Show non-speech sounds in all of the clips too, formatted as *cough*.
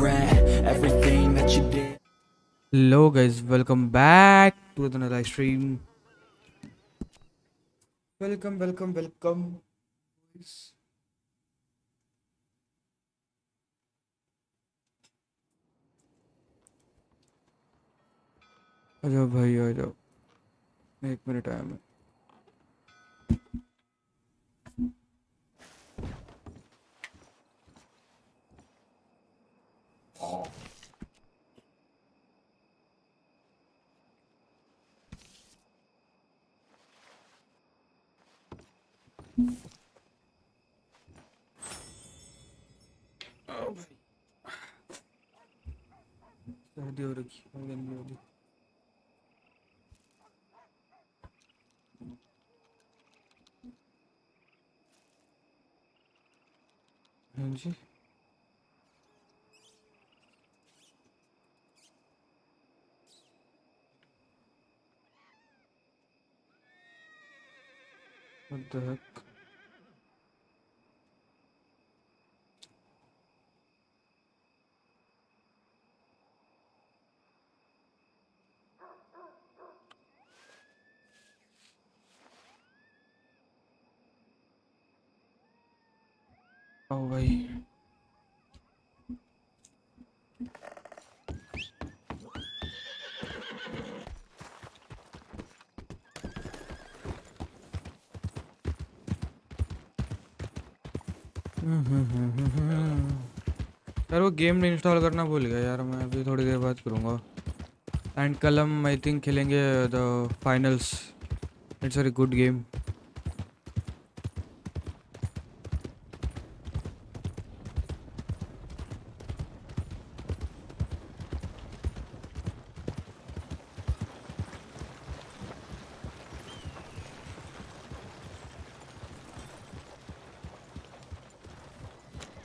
regret everything that you did? Hello guys, welcome back to another live stream. Welcome, welcome, welcome. guys. आ जाओ भाई आ जाओ एक minute आया मैं आओ भाई सर्दी हो रखी है What the heck? Oh wait. यार वो गेम इंस्टॉल करना भूल गया यार, मैं अभी थोड़ी देर बाद करूँगा। एंड कल हम आई थिंक खेलेंगे the finals it's very good game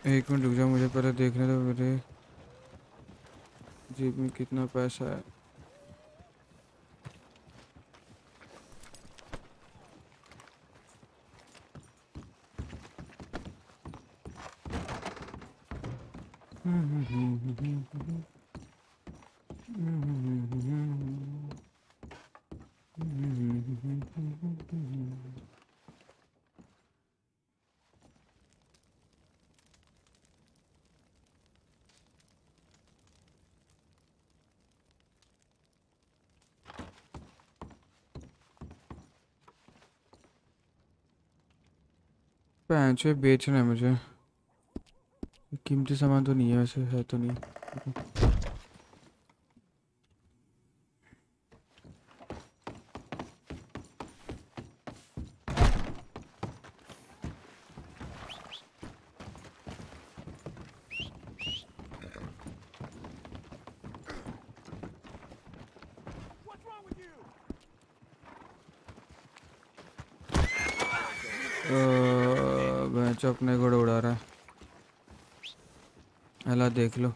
एक मिनट रुक जाओ मुझे पहले देखने दो मेरे जेब में कितना पैसा है। पैंचे बेचना है मुझे। कीमती सामान तो नहीं है वैसे है तो नहीं बेंच अपने घोड़े उड़ा रहा है अला देख लो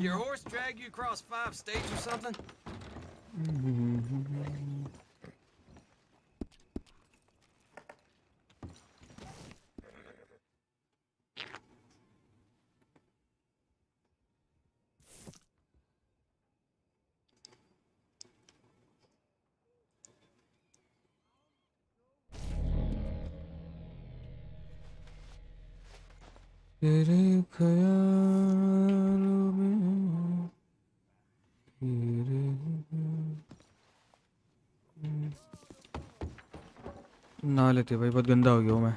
Your horse drag you across five states or something? तेरे ख्यालों में तेरे ना लेते भाई बहुत गंदा हो गया हूँ मैं।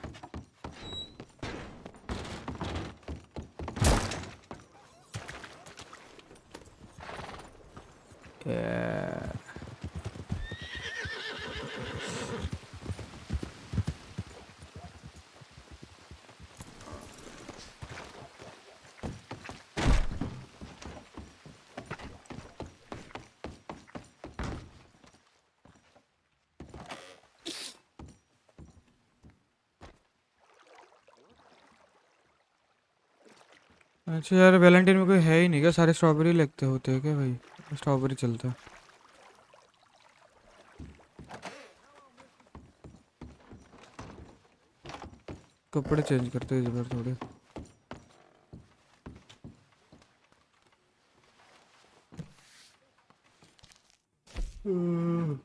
अच्छा यार वैलेंटाइन में कोई है ही नहीं क्या? सारे स्ट्रॉबेरी लगते होते हैं क्या भाई? स्ट्रॉबेरी चलता है। कपड़े चेंज करते हैं इस बार थोड़े हम्म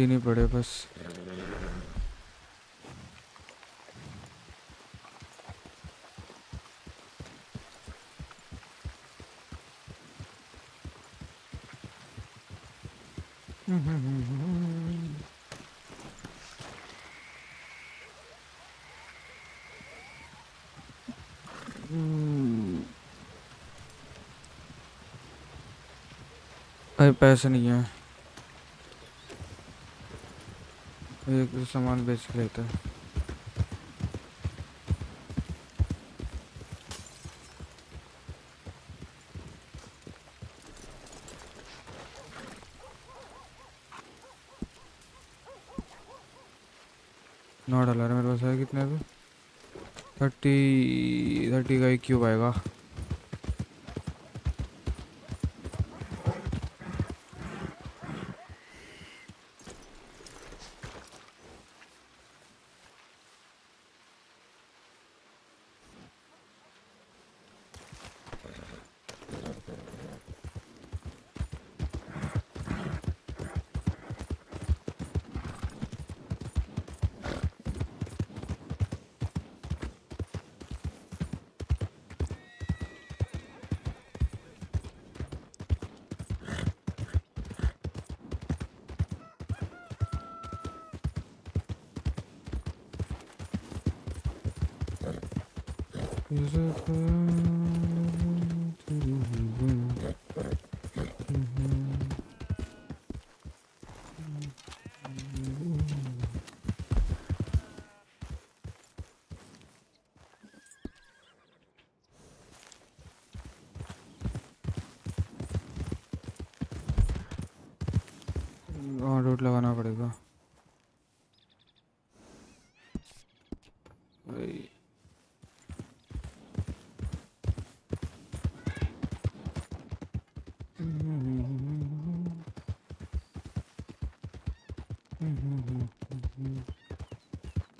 ही पड़े बस। पैसे नहीं है। एक सामान बेच के लेता है। नौ डॉलर मेरे पास है कितने पे? थर्टी थर्टी का एक क्यूब आएगा।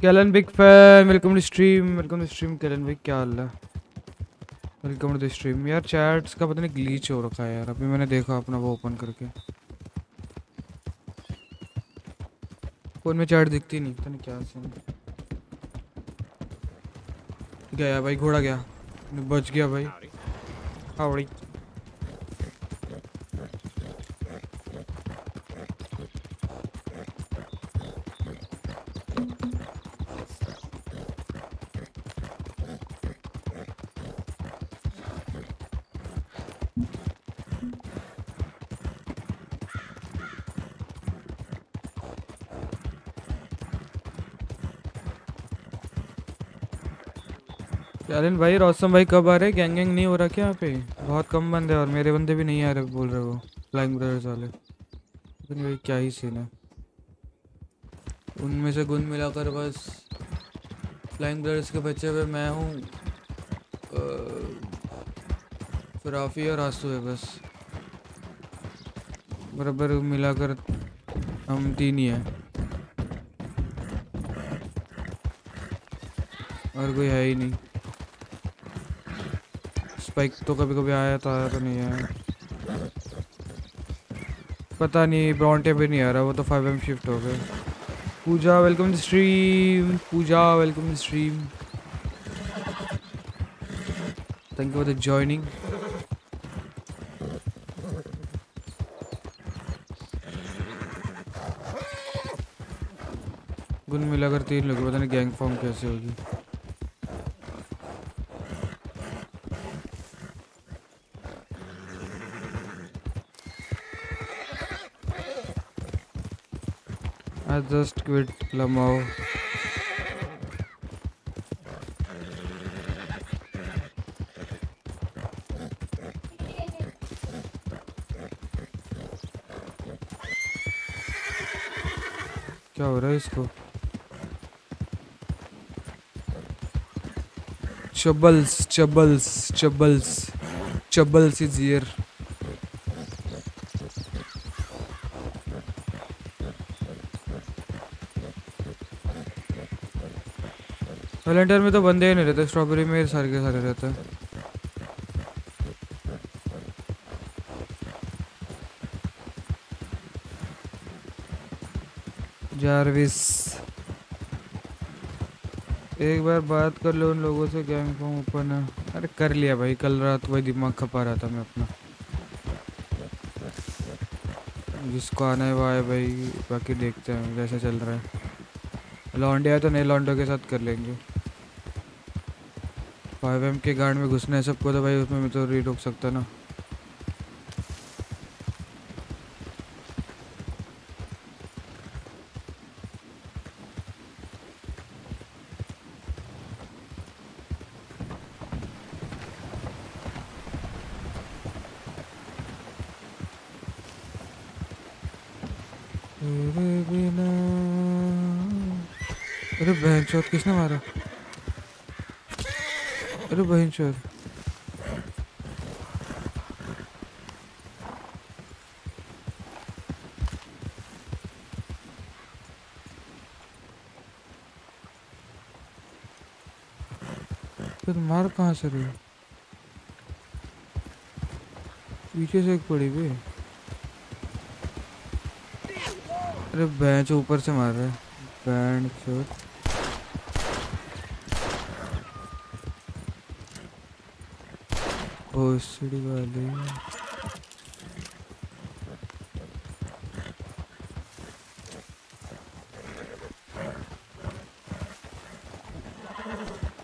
कैलन big fan welcome to stream welcome to stream कैलन भाई क्या हाल है? वेलकम टू द स्ट्रीम यार चैट्स का पता नहीं ग्लीच हो रखा है यार। अभी मैंने देखा अपना वो ओपन करके। फ़ोन में चैट दिखती नहीं पता नहीं क्या सीन गया भाई घोड़ा गया। बच गया भाई। हावड़ी यारिन भाई रोशन भाई कब आ रहे? गैंग गैंग नहीं हो रहा क्या यहाँ पे? बहुत कम बंदे और मेरे बंदे भी नहीं आ रहे, बोल रहे वो फ्लाइंग ब्रदर्स वाले। लेकिन भाई, क्या ही सीन है। उनमें से गुण मिलाकर बस फ्लाइंग ब्रदर्स के बच्चे हुए मैं हूँ फिराफी और आँसू है बस। बराबर मिलाकर हम तीन ही हैं। और कोई है ही नहीं। स्पाइक तो कभी कभी आया आया तो नहीं आया पता नहीं ब्रॉन्टे पे नहीं आ रहा, वो तो फाइव एम शिफ्ट हो गए। Pooja welcome stream Pooja welcome stream thank you for the joining गुन मिलाकर तीन लोग पता नहीं गैंग फॉर्म कैसे होगी। Just quit Lamau. क्या हो रहा है इसको Chubbles Chubbles Chubbles Chubbles is here valentine में तो बंदे ही नहीं रहते स्ट्रॉबेरी में सारे के सारे रहते हैं। जारविस। एक बार बात कर लो उन लोगों से गैंग फॉर्म ओपन है? अरे कर लिया भाई, कल रात वही दिमाग खपा रहा था मैं अपना। जिसको आना है वो आए भाई, बाकी देखते हैं, कैसे चल रहा है। लॉन्डे है तो नए लॉन्डो के साथ कर लेंगे। फाइव एम के गार्ड में घुसने सबको तो भाई उसमें मैं तो नहीं रोक सकता ना तेरे बिना अरे बहन चौथ किसने मारा अरे बहन मार कहाँ से रही? पीछे से एक पड़ी भी अरे बेंच ऊपर से मार रहा है। बैंड चोर। भोसड़ी वाले।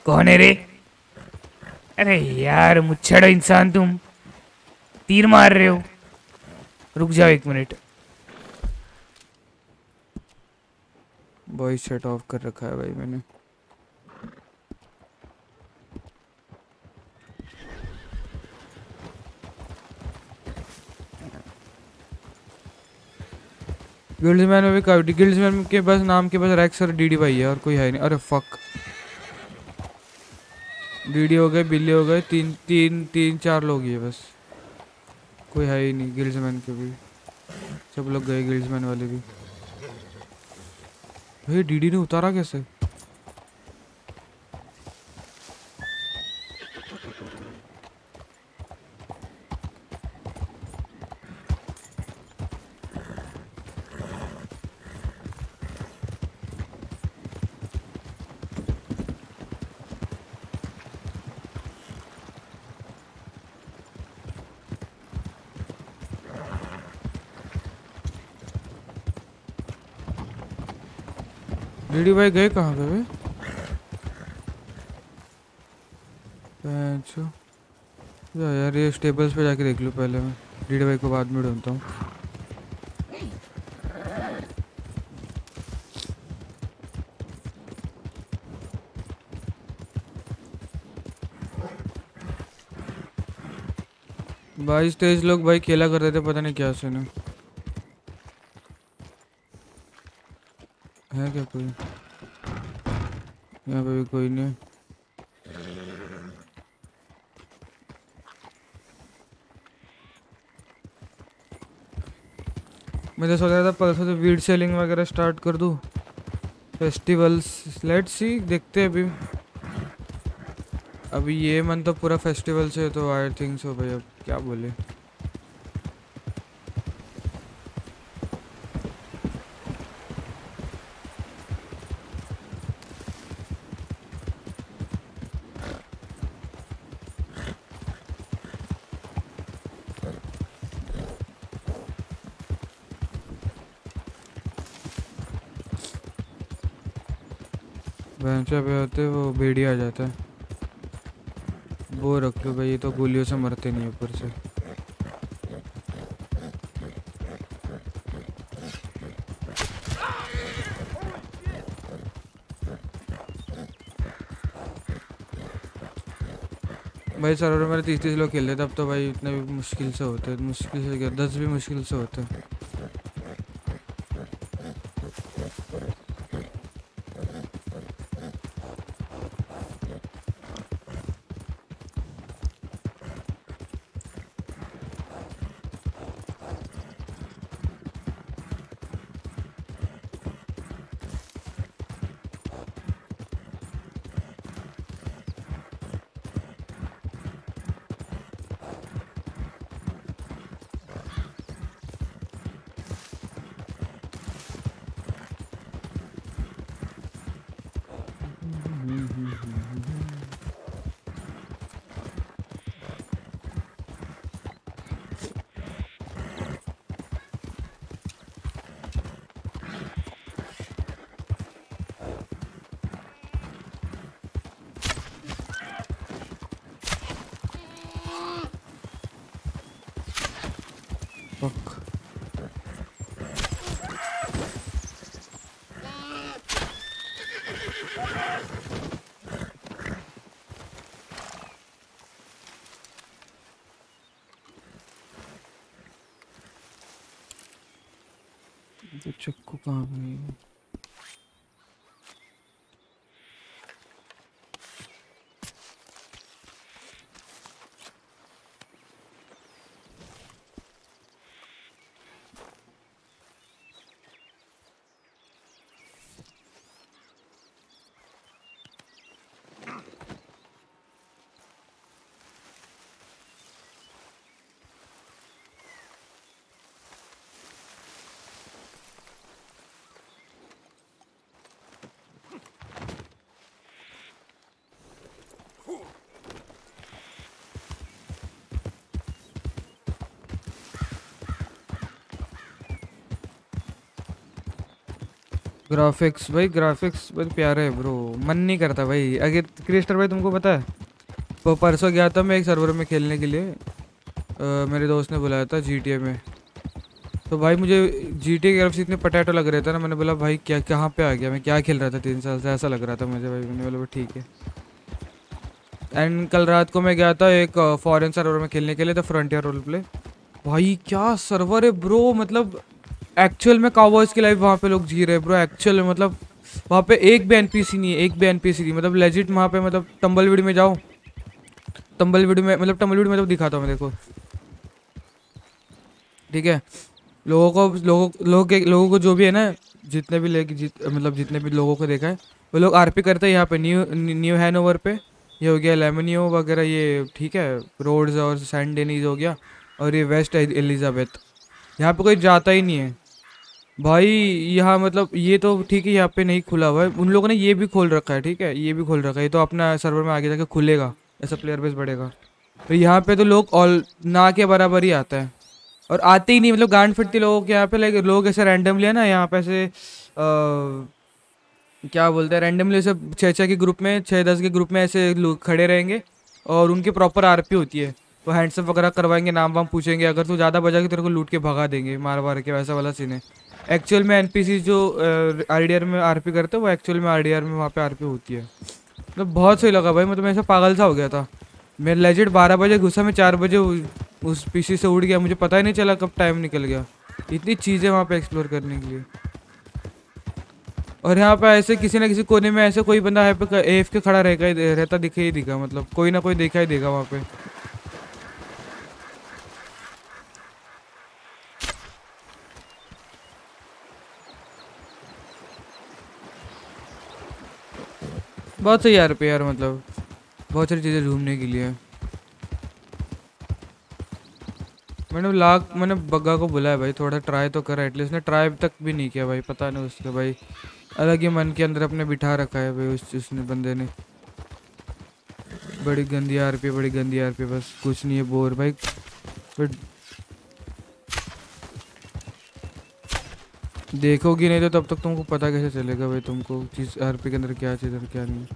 कौन है रे? अरे यार, मुच्छड़ो इंसान तुम। तीर मार रहे हो। रुक जाओ एक मिनट। वॉइस सेट ऑफ़ कर रखा है भाई मैंने। गिल्ड्समैन में भी काफ़ी गिल्ड्समैन के बस नाम के बस रैक्स और डीडी भाई है और कोई है नहीं। अरे फक डीडी हो गए बिल्ली हो गए, तीन तीन तीन चार लोग ही है बस। कोई है ही नहीं गिल्ड्समैन के भी। सब लोग गए गिल्ड्समैन वाले भी। भाई डीडी ने उतारा कैसे डीडी भाई गए कहाँ वे अच्छा। या यार, ये स्टेबल्स पे जाके देख लूँ पहले मैं। डीडी भाई को बाद में ढूंढता हूँ। बाईस तेईस लोग भाई खेला करते थे, पता नहीं क्या से ना है क्या कोई? यहाँ पे भी कोई नहीं मैं तो सोच रहा था परसों से वीड सेलिंग वगैरह स्टार्ट कर दूँ। फेस्टिवल्स लेट्स सी देखते हैं अभी। अभी ये मन तो पूरा फेस्टिवल से तो आई थिंक सो भाई, अब क्या बोले। भैंसा पे होते वो भेड़िया आ जाता है। वो रख लो भाई, ये तो गोलियों से मरते नहीं ऊपर से। भाई सर्वर मेरे तीस तीस लोग खेल रहे थे, अब तो भाई इतने भी मुश्किल से होते मुश्किल से दस भी मुश्किल से होते ग्राफिक्स भाई ग्राफिक्स बहुत प्यारे है ब्रो मन नहीं करता भाई। अगर क्रिस्टर भाई तुमको पता है? वो परसों गया था मैं एक सर्वर में खेलने के लिए। अ, मेरे दोस्त ने बुलाया था जीटीए में। तो भाई मुझे जी टी ग्राफिक्स इतने पटैटो लग रहे थे ना मैंने बोला भाई क्या कहाँ पे आ गया? मैं क्या खेल रहा था तीन साल से? ऐसा लग रहा था मुझे भाई। मैंने बोला ठीक है। एंड कल रात को मैं गया था एक फॉरेन सर्वर में खेलने के लिए तो फ्रंटियर रोल प्ले भाई क्या सर्वर है ब्रो मतलब एक्चुअल में काउबॉयज की लाइफ वहाँ पे लोग जी रहे ब्रो एक्चुअल में मतलब वहाँ पे एक भी एनपीसी नहीं है, एक भी एनपीसी नहीं मतलब लेजिट वहाँ पे मतलब टम्बलवीड में जाओ टम्बलवीड में मतलब टम्बलवीड में तो दिखाता हूँ मैं, देखो। ठीक है? लोगों को, लोगों लोगों के, लोगों को जो भी है ना, जितने भी लेके जित मतलब जितने भी लोगों को देखा है, वो लोग आरपी करते हैं यहाँ पे न्यू न्यू हैन ओवर पे। ये हो गया लेमनियो वगैरह, ये ठीक है रोड्स और सैंड डेनीज हो गया, और ये वेस्ट एलिजाबेथ यहाँ पे कोई जाता ही नहीं है। भाई, यहाँ मतलब ये तो ठीक है, यहाँ पे नहीं खुला हुआ है। उन लोगों ने ये भी खोल रखा है, ठीक है? ये भी खोल रखा है। ये तो अपना सर्वर में आगे जाके खुलेगा, ऐसा प्लेयर बेस बढ़ेगा। तो यहाँ पे तो लोग ऑल ना के बराबर ही आता है। और आते ही नहीं मतलब गांड फिरती लोगों के यहाँ पे लाइक लोग ऐसे रैंडमली है ना, यहाँ पे ऐसे क्या बोलते हैं रैंडमली ऐसे छः छः के ग्रुप में छः दस के ग्रुप में ऐसे लोग खड़े रहेंगे और उनकी प्रॉपर आरपी होती है। तो हैंडसअप वगैरह करवाएँगे, नाम वाम पूछेंगे, अगर तू ज़्यादा बजा के तेरे को लूट के भगा देंगे मार वार के, वैसा वाला सीन है। एक्चुअल में एनपीसी जो आरडीआर में आरपी करते हैं, वो एक्चुअल में आरडीआर में वहाँ पे आरपी होती है। मतलब बहुत सही लगा भाई मतलब मैं ऐसा पागल सा हो गया था। मैं लेजिट बारह बजे घुसा मैं चार बजे उस पीसी से उड़ गया, मुझे पता ही नहीं चला कब टाइम निकल गया। इतनी चीज़ें वहाँ पे एक्सप्लोर करने के लिए। और यहाँ पे ऐसे किसी ना किसी कोने में ऐसे कोई बंदा है एफ़ के खड़ा रहेगा रहता दिखे ही दिखा मतलब कोई ना कोई देखा ही देगा वहाँ पे। बहुत सही यार पे यार मतलब। बहुत सारी चीज़ें ढूँढने के लिए। मैंने लाख, मैंने बग्गा को बुलाया भाई, थोड़ा ट्राई तो करा एटलीस्ट ने ट्राई तक भी नहीं किया भाई, पता नहीं उसके भाई। अलग ही मन के अंदर अपने बिठा रखा है भाई उस उसने बंदे ने। बड़ी गंदी आर पी बड़ी गंदी आर पी बस कुछ नहीं है, बोर भाई। बट देखोगी, नहीं तो तब तक तुमको पता कैसे चलेगा भाई तुमको चीज़, आर पी के अंदर क्या चीज़ और क्या नहीं।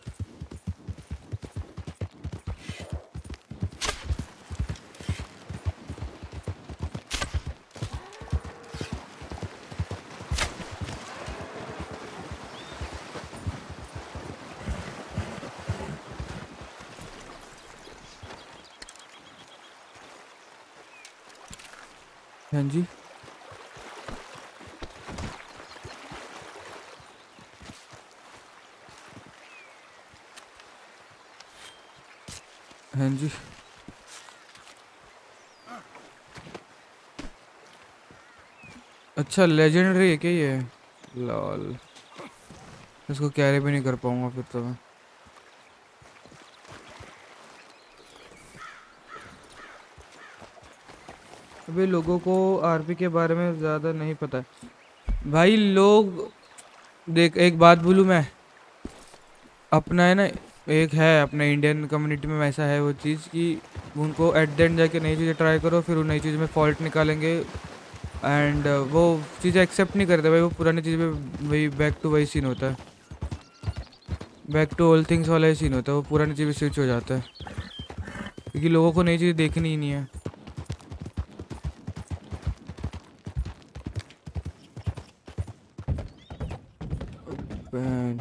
हाँ जी हाँ जी। अच्छा लेजेंडरी है क्या ये? लॉल इसको कैरी भी नहीं कर पाऊँगा फिर तो मैं। अभी लोगों को आरपी के बारे में ज़्यादा नहीं पता भाई, लोग, देख, एक बात बोलूँ मैं? अपना है ना एक है अपने इंडियन कम्युनिटी में वैसा है वो चीज़ कि उनको एट द एंड जाके नई चीज़ें ट्राई करो, फिर वो नई चीज़ में फॉल्ट निकालेंगे एंड वो चीज़ें एक्सेप्ट नहीं करते भाई, वो पुरानी चीज़ में वही बैक टू वही सीन होता है। बैक टू ऑल थिंग्स वाला ही सीन होता है, वो पुरानी चीज़ स्विच हो जाता है। क्योंकि लोगों को नई चीज़ देखनी ही नहीं है।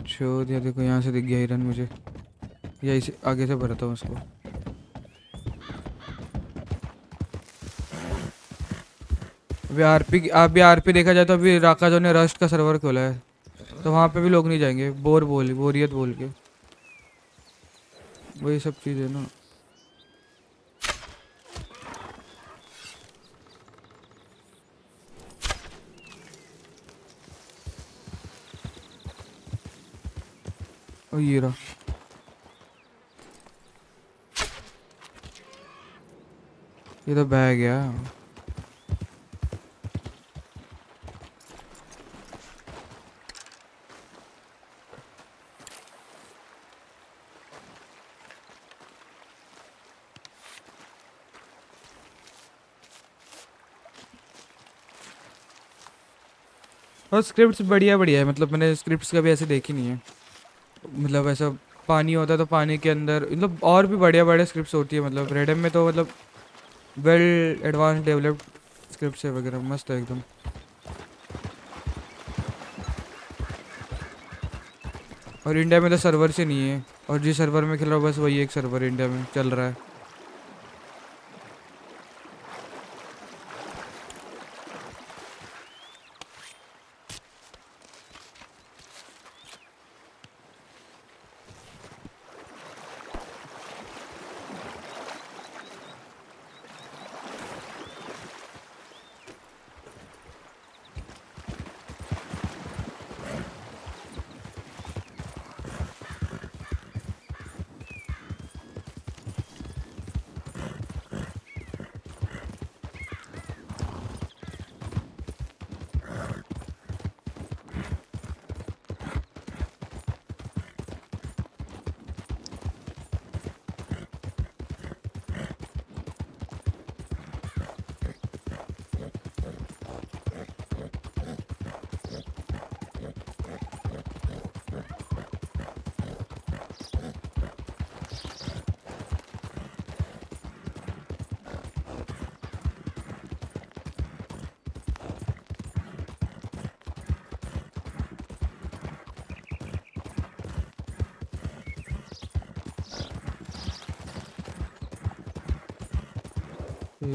छोड़ या देखो यहाँ से दिख गया हिरन मुझे। या इसे आगे से भरता हूँ उसको अभी आरपी अभी आरपी देखा जाए तो अभी राका जो ने रस्ट का सर्वर खोला है। तो वहाँ पे भी लोग नहीं जाएँगे। बोर बोल, बोरियत बोल के। वही सब चीज़ है ना। ओ ये रहा। ये तो बह गया। और स्क्रिप्ट्स बढ़िया बढ़िया है मतलब मैंने स्क्रिप्ट्स कभी ऐसे देखी नहीं है। मतलब ऐसा पानी होता है तो पानी के अंदर मतलब और भी बढ़िया बढ़िया स्क्रिप्ट्स होती है मतलब रेडम में तो मतलब वेल एडवांस डेवलप्ड स्क्रिप्ट है वगैरह, मस्त है एकदम। और इंडिया में तो सर्वर से नहीं है, और जिस सर्वर में खेल रहा हूँ, बस वही एक सर्वर इंडिया में चल रहा है।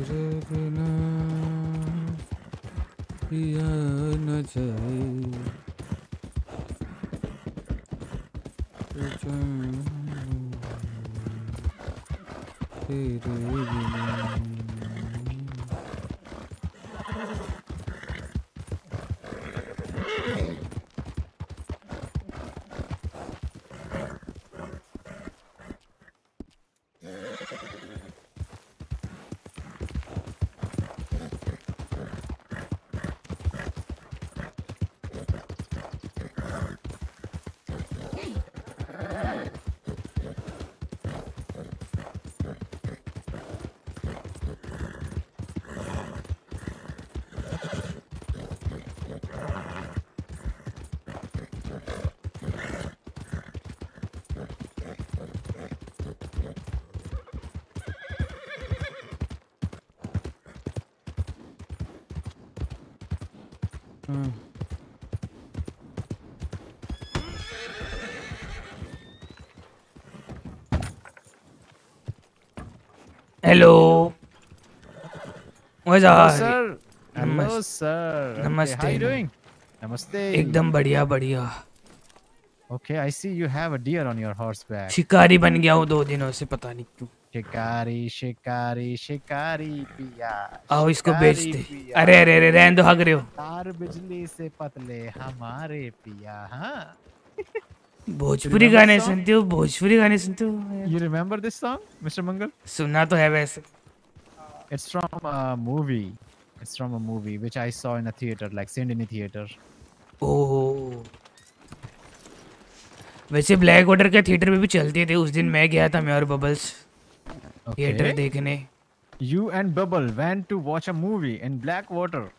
बिना पिया न जाए। तेरे बिना हेलो सर नमस्ते नमस्ते एकदम बढ़िया बढ़िया। Okay I see you have a deer on your horse शिकारी बन गया हूँ दो दिनों से पता नहीं क्यों। शिकारी शिकारी शिकारी पिया आओ इसको बेच दे अरे अरे अरे रहने दो हग रहे हो तार बिजली से पतले हमारे पिया हाँ भोजपुरी गाने सुनते हो भोजपुरी गाने सुनते हो You remember this song, Mr. Mangal? सुना तो है वैसे It's from a movie. It's from a movie which I saw in a theater, like Sindini Theater. ओह वैसे ब्लैक वाटर के थिएटर में भी चलते थे उस दिन मैं गया था मैं और बबल्स थिएटर देखने। You and bubble want to watch a movie in black water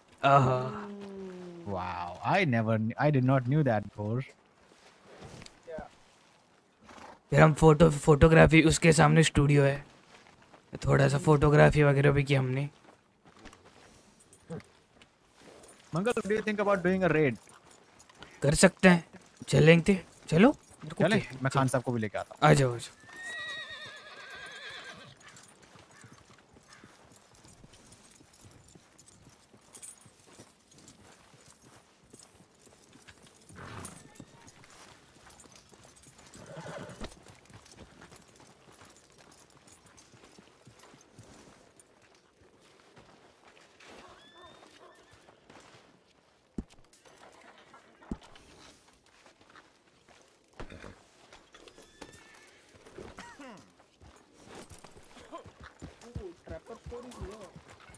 हम फ़ोटो फोटोग्राफी उसके सामने स्टूडियो है। थोड़ा सा फोटोग्राफी वगैरह भी की हमने। Mangal do you think about doing a raid कर सकते हैं। चलेंगे चलो। चले मैं खान साहब को भी लेके आता हूँ। आ जाओ आ जाओ।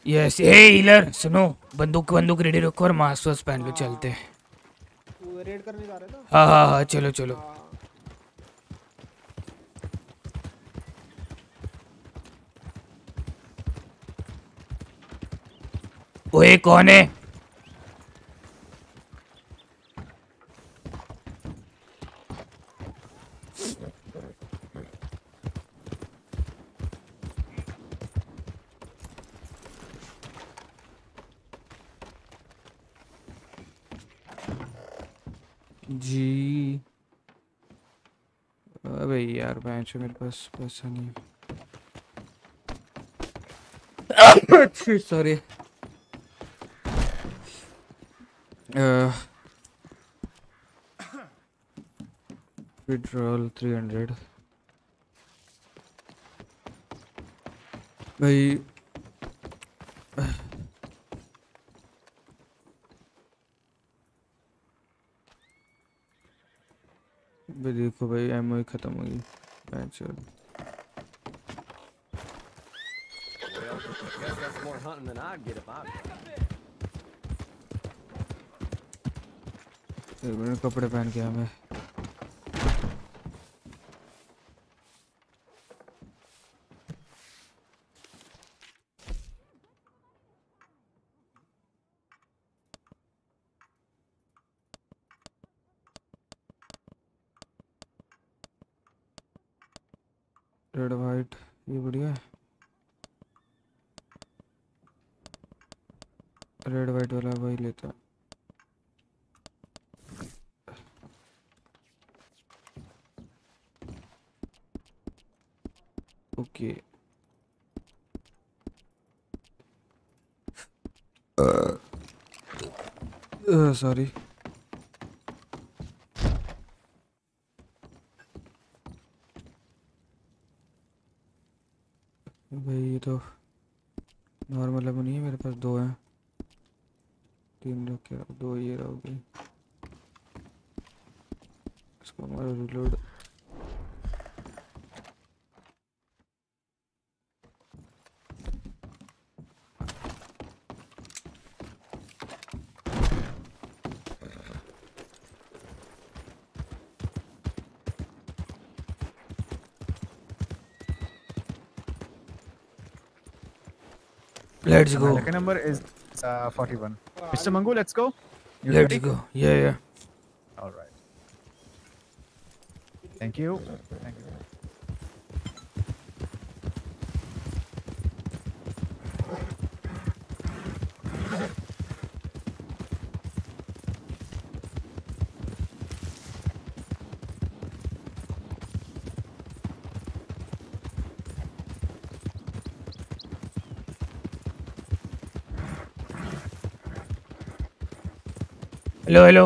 यस ए हीलर सुनो बंदूक बंदूक रेडी रखो और मास्क वास्क पहन लो चलते हैं। रेड करने जा रहे थे? हाँ हाँ हाँ चलो चलो। ओए कौन है जी अबे यार बेंच मेरे पास पैसा नहीं सॉरी विड्रॉल थ्री हंड्रेड भाई भाई देखो भाई एमओ ही खत्म हो गई। बेंच Guess that's more hunting than I'd get if I. Minute कपड़े पहन के हमें रेड वाइट ये बढ़िया है रेड वाइट वाला वही लेता ओके। सॉरी भाई Let's go. lucky number is uh, 41. Mr. Mangu, let's go. You Let's ready? go. Yeah, yeah. All right. Thank you. Hello hello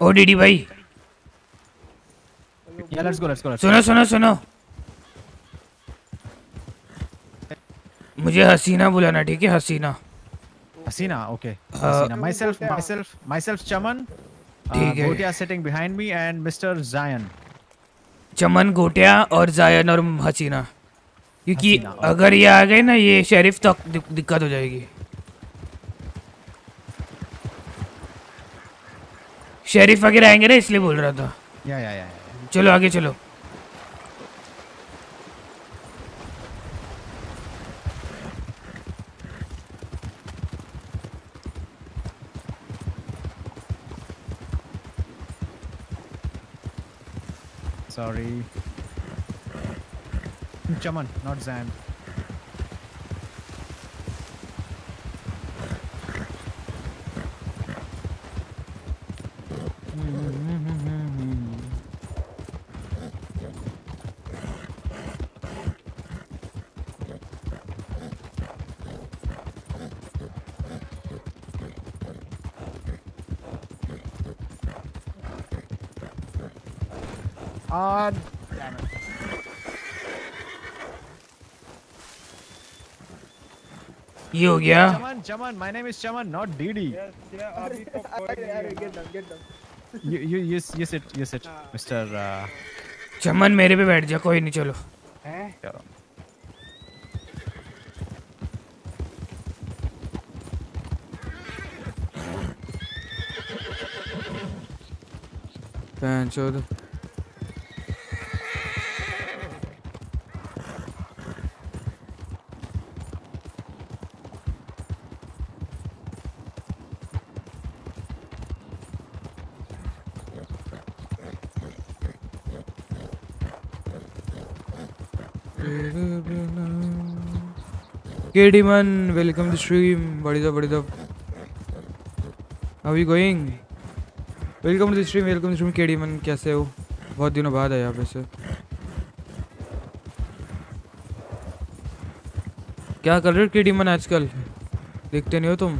oh DD भाई। सुनो सुनो सुनो। मुझे हसीना बुलाना ठीक है हसीना। हसीना ओके हाँ। हसीना माय सेल्फ चमन ठीक है। गोटिया setting behind me and mister Zion Chaman गोटिया और जायन और हसीना। क्योंकि अगर ये आ गए ना ये शरीफ तक दिक- दिक्कत हो जाएगी। शरीफ वगैरह आएँगे ना इसलिए बोल रहा था। या या या. चलो आगे चलो। Chaman, not Zion. ये हो गया। Chaman Chaman my name is Chaman not DD you you yes it yes it mister Chaman मेरे पे बैठ जा कोई नहीं चलो। हैं? चलो KD man welcome to stream बड़ी दब बड़ी दब you going welcome to stream welcome to stream KD man कैसे हो? बहुत दिनों बाद आया ऐसे क्या कर रहे हो केडी मन आजकल? देखते नहीं हो तुम?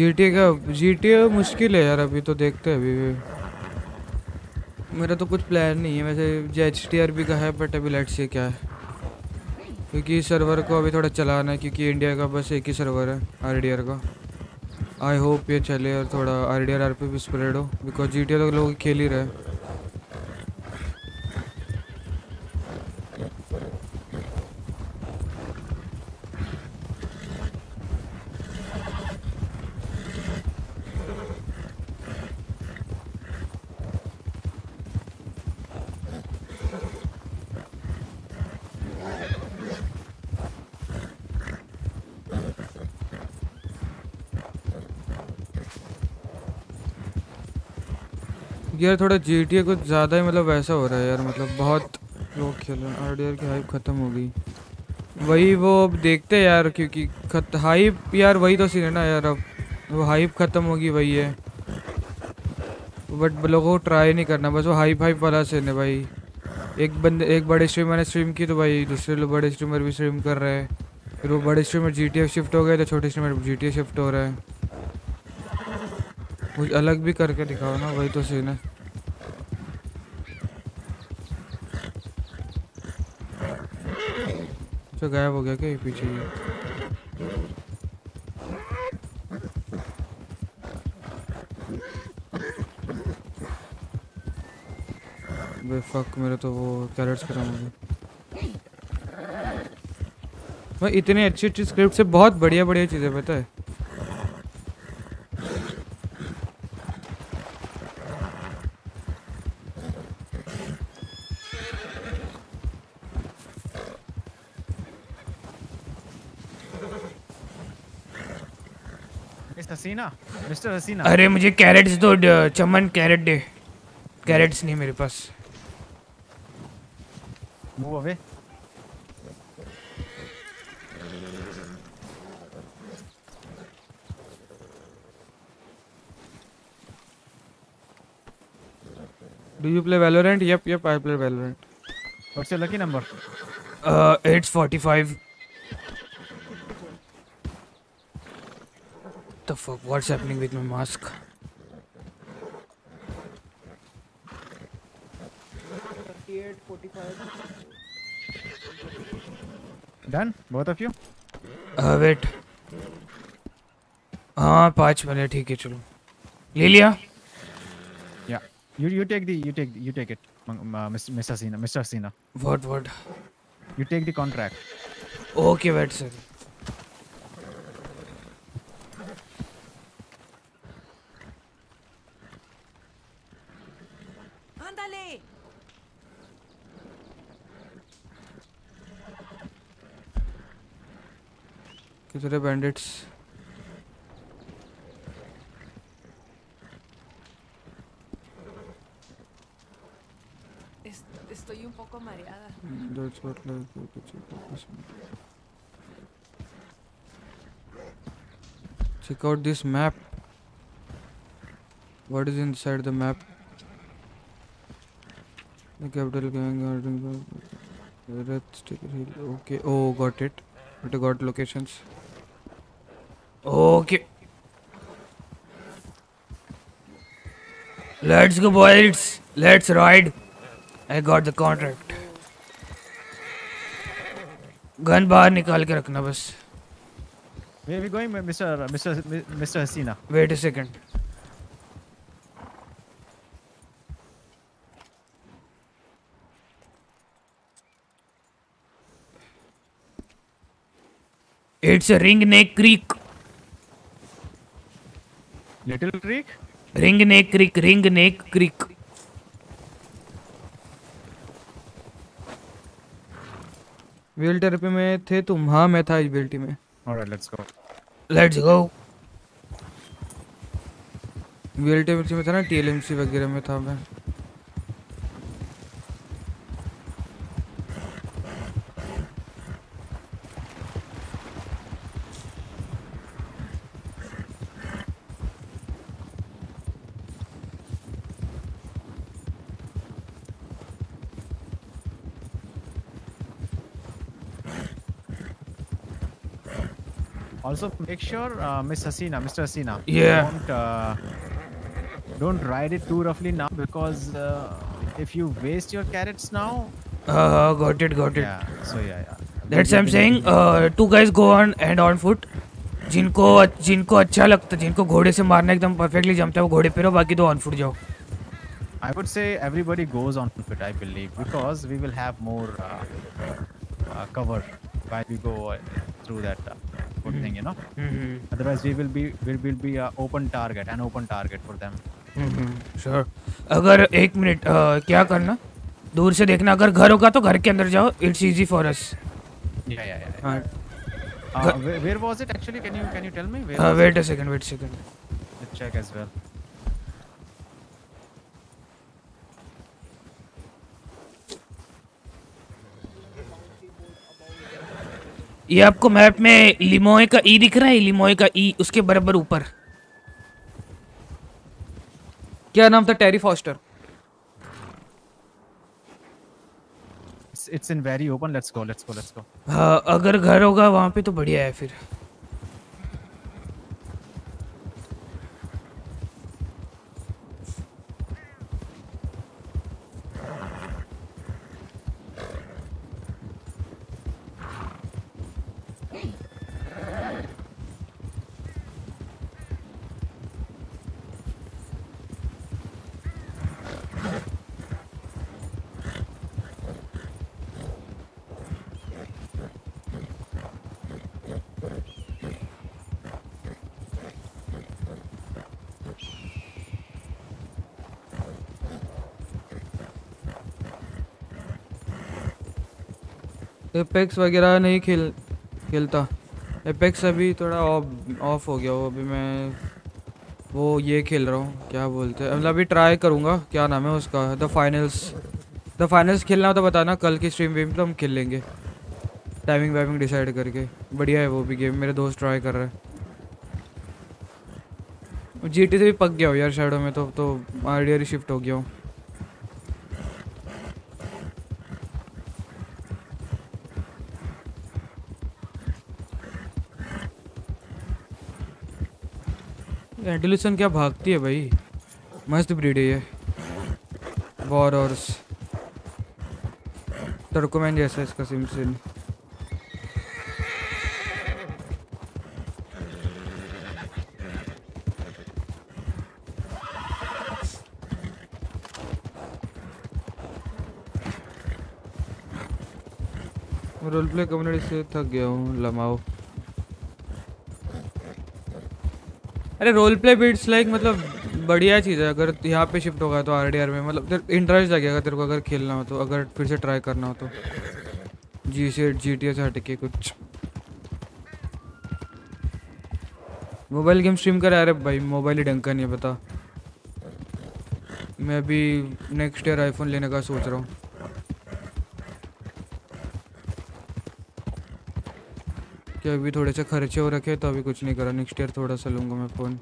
GTA का जी टी मुश्किल है यार अभी तो देखते हैं अभी भी। मेरा तो कुछ प्लान नहीं है, वैसे जे एच टी आर भी का है बट अभी लेट्स से क्या है। क्योंकि सर्वर को अभी थोड़ा चलाना है, क्योंकि इंडिया का बस एक ही सर्वर है आर डी आर का। आई होप ये चले और थोड़ा आर डी आर आर पे भी स्प्रेड हो बिकॉज़ जी टी तो लोग खेल ही रहे यार थोड़ा जी टी कुछ ज़्यादा ही मतलब वैसा हो रहा है यार मतलब बहुत लोग खेल रहे हैं। आर की हाइप ख़त्म हो गई। वही वो अब देखते हैं यार, क्योंकि खत हाइप यार वही तो सीन है ना यार अब। वो हाइप ख़त्म होगी, वही है। बट लोगों को ट्राई नहीं करना, बस वो हाइप हाइप वाला सीन है भाई। एक बंदे एक बड़े स्ट्रीमर ने स्ट्रीम की तो भाई, दूसरे लोग बड़े स्ट्रीमर भी स्ट्रीम कर रहे हैं। फिर वो बड़े स्ट्रीमर जी टी शिफ्ट हो गए तो छोटे स्ट्रीमर जी टी शिफ्ट हो रहे हैं। कुछ अलग भी करके दिखाओ ना, वही तो सीन है। गायब हो गया क्या पीछे ही फक मेरे तो वो कैरेट्स खत्म हो गए। भाई, इतनी अच्छी अच्छी स्क्रिप्ट से बहुत बढ़िया बढ़िया चीज़ें, पता है? Hasina, Mr. Hasina. अरे मुझे कैरेट्स दो चमन कैरेट दे कैरेट्स नहीं मेरे पास Move away. Do you play Valorant yup yup I play Valorant What's your lucky number? एट्स forty five the fuck what's happening with my mask Thirty-eight, forty-five. Done? Both of you? Wait हाँ पाँच बने ठीक है चलो ले लिया Yeah. You you take the you take the, you take it, Mang- uh, Miss Miss Hasina, Mr. Hasina. What what You take the contract. Okay wait sir to are bandits. Estoy un poco mareada. Mm, That's what Check out this map. What is inside the map? The capital gang. Let's hill. Okay. Oh, got it. We got locations. Okay let's go boys let's ride I got the contract gun बाहर निकाल के रखना बस Where are we going, Mr. Mr. Mr. Hasina? Wait a second it's ring neck creek Little Creek? Ring neck creek ring neck creek. पे में थे तुम? हाँ मैं था इस वीएलटी में। Alright let's go let's go VLT में था ना टीएलएमसी वगैरह में था मैं। Also, make sure, uh, Miss Hasina, Mr. Hasina. Yeah. Don't, uh, don't ride it too roughly now because uh, if you waste your carrots now, Uh, got it, got it. yeah. So yeah, yeah. That's We- I'm saying. Uh, two guys go on and on foot. जिनको जिनको अच्छा लगता जिनको घोड़े से मारना एकदम perfectly जमता है वो घोड़े पे रहो बाकी तो ऑन फुट जाओ I would say everybody goes on foot, I believe, because we will have more uh, uh, cover while we go uh, through that uh, foot thing, you know. Otherwise, we will be we will be a open target, an open target for them. Sure. अगर एक minute uh, क्या करना दूर से देखना अगर घर होगा तो घर के अंदर जाओ It's easy for us. Yeah, yeah, yeah. हाँ Uh, where, where was it actually? Can you can you tell me? Where uh, wait it? second wait a second Let's check as well. ये आपको map में लिमोए का ई दिख रहा है लिमोए का ई उसके बराबर ऊपर। क्या नाम था? Terry Foster. It's in very open let's go let's go let's go हाँ अगर घर होगा वहाँ पे तो बढ़िया है फिर। एपेक्स वगैरह नहीं खेल, खेलता। एपेक्स अभी थोड़ा ऑफ़ हो गया, वो अभी मैं वो ये खेल रहा हूँ, क्या बोलते हैं मतलब अभी ट्राई करूँगा, क्या नाम है उसका द फाइनल्स द फाइनल्स खेलना हो तो बताना, कल की स्ट्रीम वेम तो हम खेल लेंगे। टाइमिंग वाइमिंग डिसाइड करके। बढ़िया है वो भी गेम मेरे दोस्त ट्राई कर रहे हैं। जी टी से भी पक गया हो यार शेडो में तो तो आर डी शिफ्ट हो गया हूँ। एंडुलेशन क्या भागती है भाई? मस्त ब्रीड है ये। वॉर और टर्कोमैन जैसा इसका sim sim role play community से थक गया हूँ, लमाओ। अरे रोल प्ले बीट्स लाइक मतलब बढ़िया चीज़ है। अगर यहाँ पे शिफ्ट होगा तो आरडीआर में मतलब इंटरेस्ट लगेगा तेरे को अगर खेलना हो तो अगर फिर से ट्राई करना हो तो। जी से जी टी से हट के कुछ। मोबाइल गेम स्ट्रीम कर, अरे भाई मोबाइल ही ढंग का नहीं पता मैं अभी नेक्स्ट ईयर आईफोन लेने का सोच रहा हूँ। कि अभी थोड़े से खर्चे हो रखे तो अभी कुछ नहीं करा। नेक्स्ट ईयर थोड़ा सा लूँगा मैं फ़ोन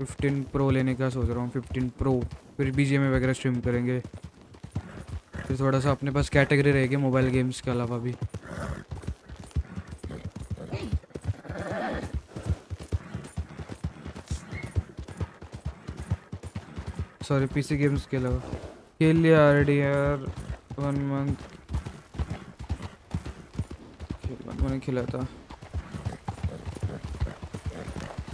15 प्रो लेने का सोच रहा हूँ 15 प्रो फिर बी जी वगैरह स्ट्रीम करेंगे। फिर थोड़ा सा अपने पास कैटेगरी रहेगी मोबाइल गेम्स के अलावा भी। सॉरी पीसी गेम्स के अलावा। खेल लिया R D R one month खेला था।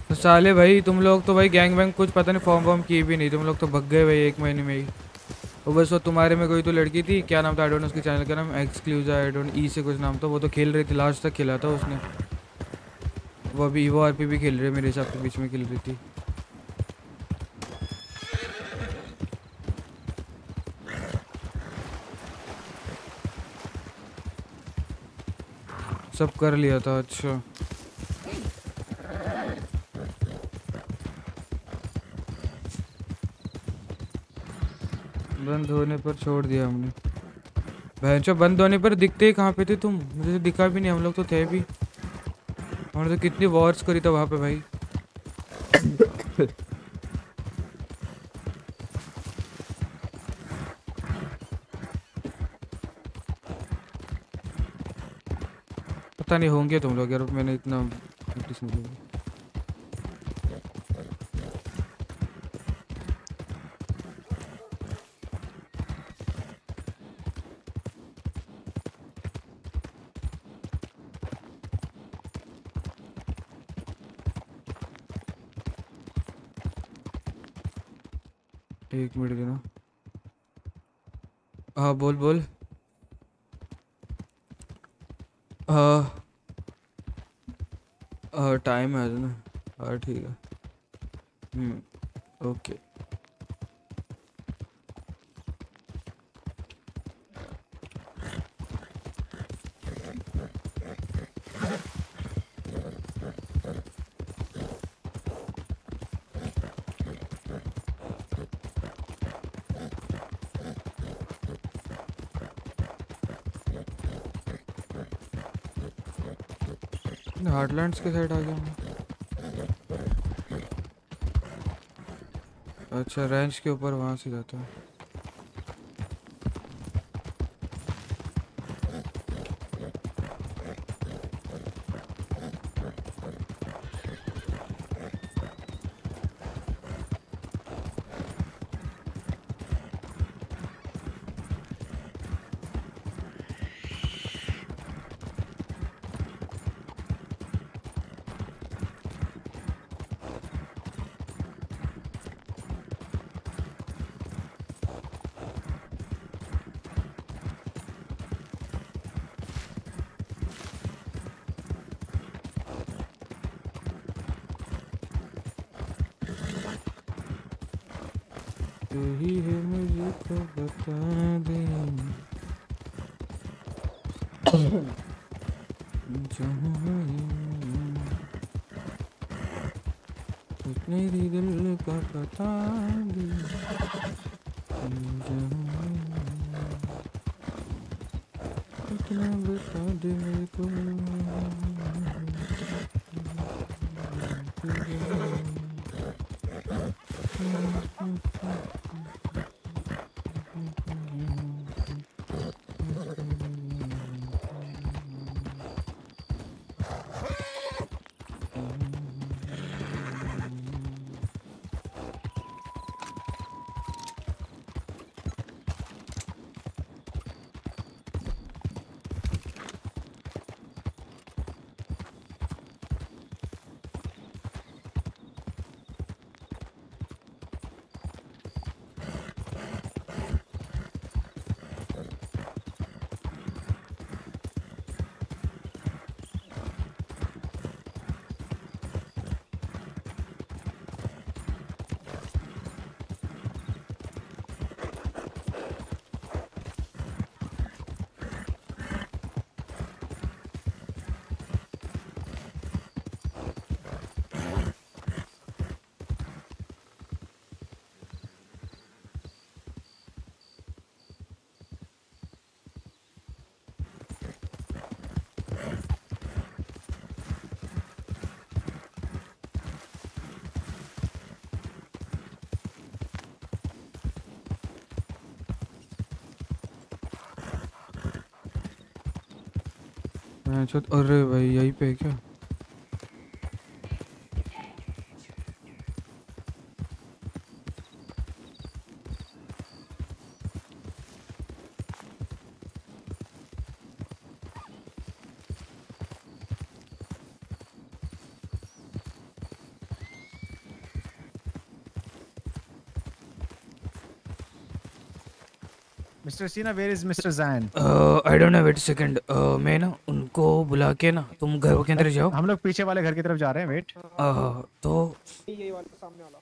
तो साले भाई, तुम लोग तो भाई गैंग वैंग कुछ पता नहीं फॉर्म वॉर्म किए भी नहीं। तुम लोग तो भग गए भाई एक महीने में ही। और बस वो तुम्हारे में कोई तो लड़की थी, क्या नाम था आई डोंट उसके चैनल का नाम एक्सक्लूज आई डोंट ई से कुछ नाम था। वो तो खेल रही थी लास्ट तक खेला था उसने। वो अभी ईवो आर भी खेल रही है, मेरे हिसाब से बीच में खेल रही थी। सब कर लिया था अच्छा। बंद होने पर छोड़ दिया हमने। भैंसो बंद होने पर दिखते ही कहाँ पे थे तुम? मुझे तो दिखा भी नहीं, हम लोग तो थे भी। हमने तो कितनी वॉर्स करी था वहाँ पे भाई। पता नहीं होंगे तुम लोग, यार, मैंने इतना नोटिस नहीं किया। एक मिनट देना। हाँ बोल बोल हाँ हाँ टाइम है आज ना। हाँ ठीक है। हम्म ओके हार्डलैंड्स के साइड आ गया अच्छा रेंज के ऊपर वहाँ से जाता है। अच्छा अरे भाई यहीं पे है क्या Mr. Sina, where is Mr. Zain? I don't know wait second मैं ना उनको बुला के ना तुम घर के अंदर जाओ। हम लोग पीछे वाले घर की तरफ़ जा रहे हैं वेट uh, तो यही वाला सामने वाला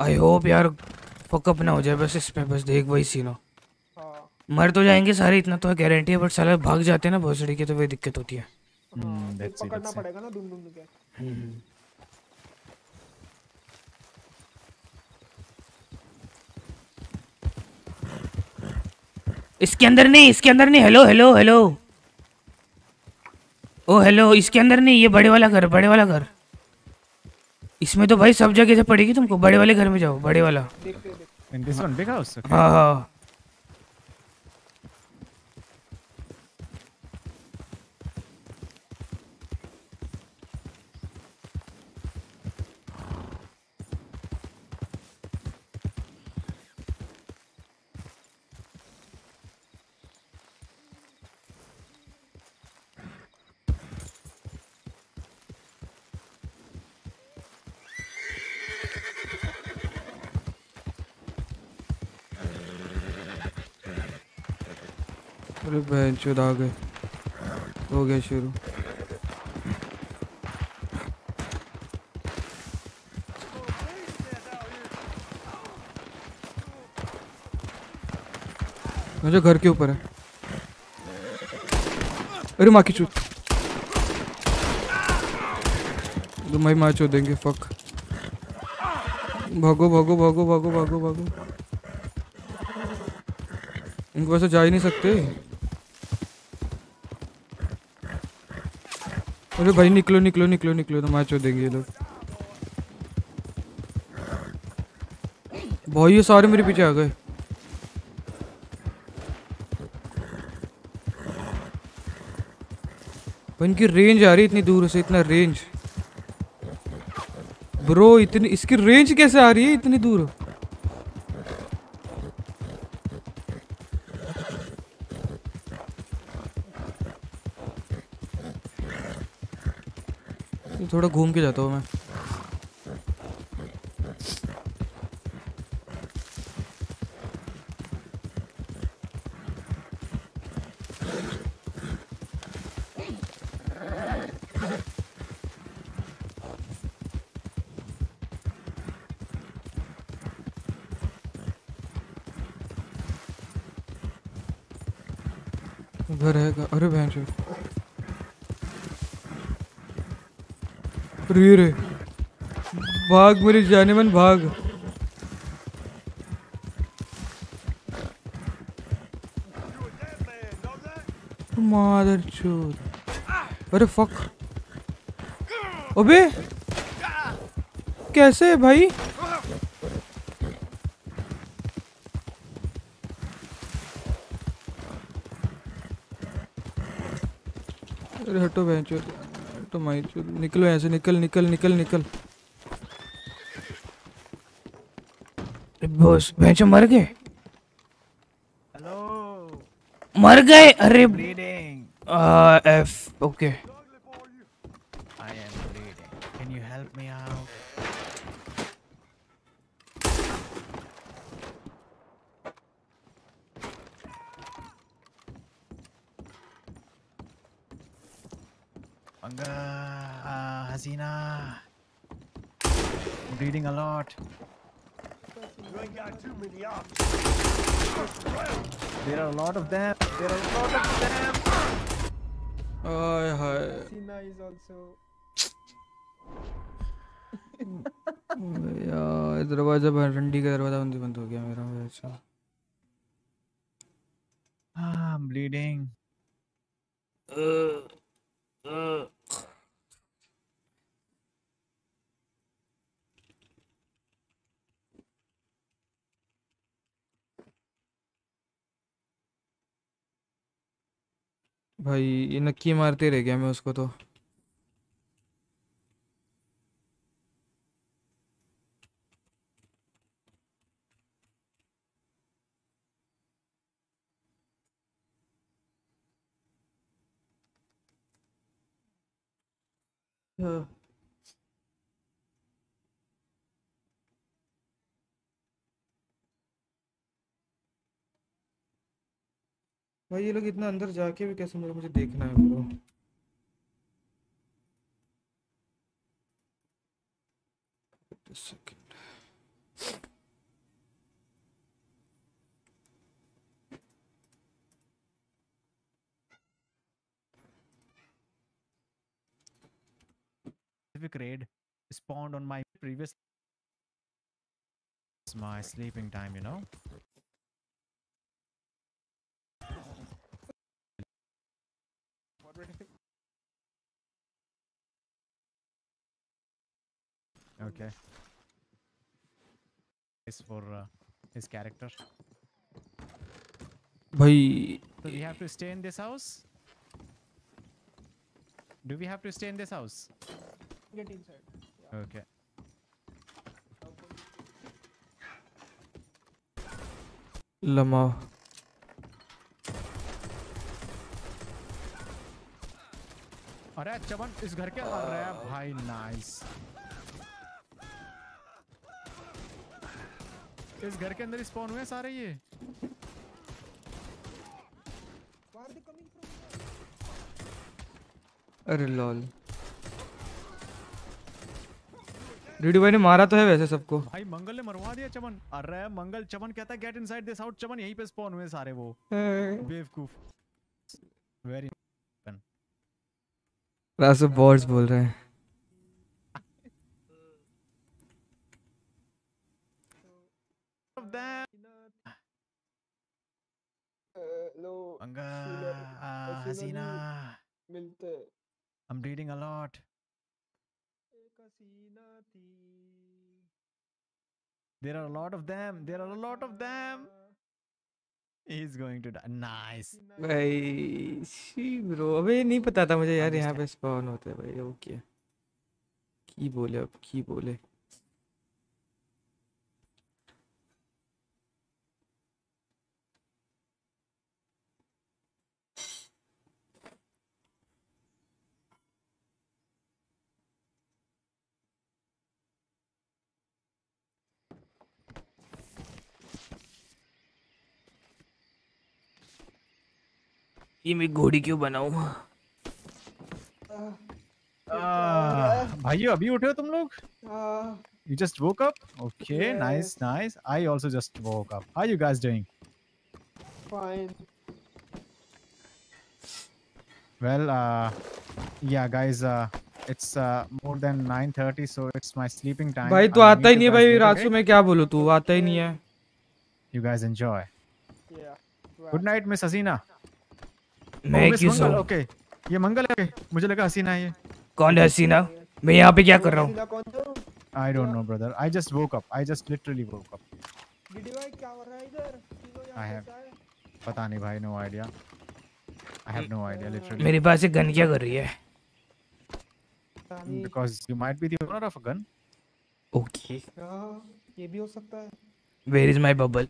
आई होप यार फकअप ना हो जाए बस इसमें बस देख वही सीन हो। हाँ। मर तो जाएँगे सारे इतना तो गारंटी है बट साले भाग जाते हैं ना भोसड़ी के तो वही दिक्कत होती है। Hmm, पकड़ना पड़ेगा ना ढूंढ ढूंढ के इसके अंदर नहीं इसके अंदर नहीं। Hello hello hello oh hello इसके अंदर नहीं ये बड़े वाला घर बड़े वाला घर। इसमें तो भाई सब जगह से पड़ेगी तुमको बड़े वाले घर में जाओ बड़े वाला। हैं. हाँ। बहन चोद आ गए। हो गया शुरू। मुझे घर के ऊपर है। अरे माँ की चूत। तो मैं चो देंगे फक भागो भागो भागो भागो भागो भागो। इनको तो जा ही नहीं सकते। अरे भाई, निकलो निकलो निकलो निकलो तो मैच हो देंगे ये लोग। भाई, ये सारे मेरे पीछे आ गए। इनकी रेंज आ रही इतनी दूर से, इतना रेंज ब्रो इतनी, इसकी रेंज कैसे आ रही है इतनी दूर? थोड़ा घूम के जाता हूँ मैं। घर है अरे भैंस रे रे भाग मेरी जाने मन भाग। मादर चोद अरे फक अबे, कैसे भाई? अरे हटो बहन चोद हटो माई निकलो ऐसे निकल निकल निकल निकल। बॉस भैंसो मर गए? हेलो मर गए? अरे. आ, F okay. I am bleeding. Can you help me out? Anga, uh, Hasina. I'm bleeding a lot. There are a lot of them. There are a lot of them. आय हाय Sina is also. यार दरवाज़ा बंद रंडी का दरवाज़ा बंद बंद हो गया मेरा अच्छा Ah, I'm bleeding. भाई ये नक्की मारते रह गया मैं उसको तो हाँ। भाई ये लोग इतना अंदर जाके भी कैसे मुझे देखना है bro raid spawned on my previous it's my sleeping time you know different. *laughs* okay. Is for uh, his character. Bhai. So we have to stay in this house. Do we have to stay in this house? Get inside. Yeah. Okay. Lama. अरे चमन इस घर के अरे भाई nice इस घर के अंदर स्पॉन हुए सारे ये? अरे लॉल डीडी भाई ने मारा तो है वैसे सबको। भाई मंगल ने मरवा दिया चमन। अरे मंगल चमन कहता है get inside this out Chaman यहीं पे स्पॉन हुए सारे वो। बेवकूफ़ वेरी रासो बॉर्ड्स बोल रहे हैं Uh, uh, भी मिलते हैं। I'm bleeding a lot एक हसीना थी there are a lot of them there are a lot of them he's going to die. Nice. भाई शी ब्रो अबे नहीं पता था मुझे यार. यहाँ पे स्पॉन होते हैं भाई ओके की बोले अब की बोले? ये मैं घोड़ी क्यों बनाऊ? भाइयों अभी उठे हो तुम लोग? You just woke up okay nice nice I also just woke up how you guys doing fine well yeah guys it's more than 9:30 so it's my sleeping time भाई तू आता ही नहीं है भाई रात को मैं क्या बोलूँ तू? आता ही नहीं है। You guys enjoy good night miss Hasina मैं oh, क्यों. सोऊं Okay. ये मंगल है मुझे लगा हसीना है ये कौन है हसीना मैं यहाँ पे क्या कर रहा हूँ I don't know, brother. I just woke up. I just literally woke up. गिडी भाई क्या हो रहा है इधर कैसे आए पता नहीं भाई, no idea. I have no idea, literally. मेरे पास एक गन क्या कर रही है Because you might be the owner of a gun. Okay हाँ ये भी हो सकता है where is my bubble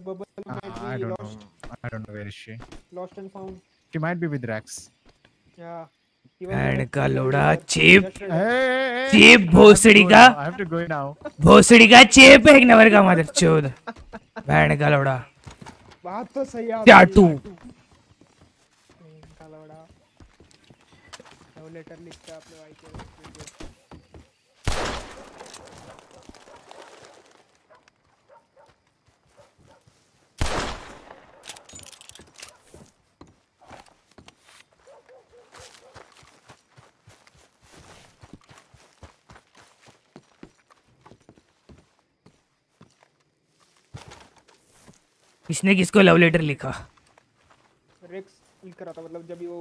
bubble Uh, might I be don't lost know. I don't know where is she. lost and found She might be with Rex. yeah arrested का लोड़ा चेप चेप भोसड़ी का I have to go now. भोसड़ी का चेप एक number का mother चोद band का लोड़ा बात तो सही है टाटू काला बड़ा लव लेटर लिख के अपने भाई को किसने किसको लव लेटर लिखा? रेक्स लिख रहा था मतलब जब वो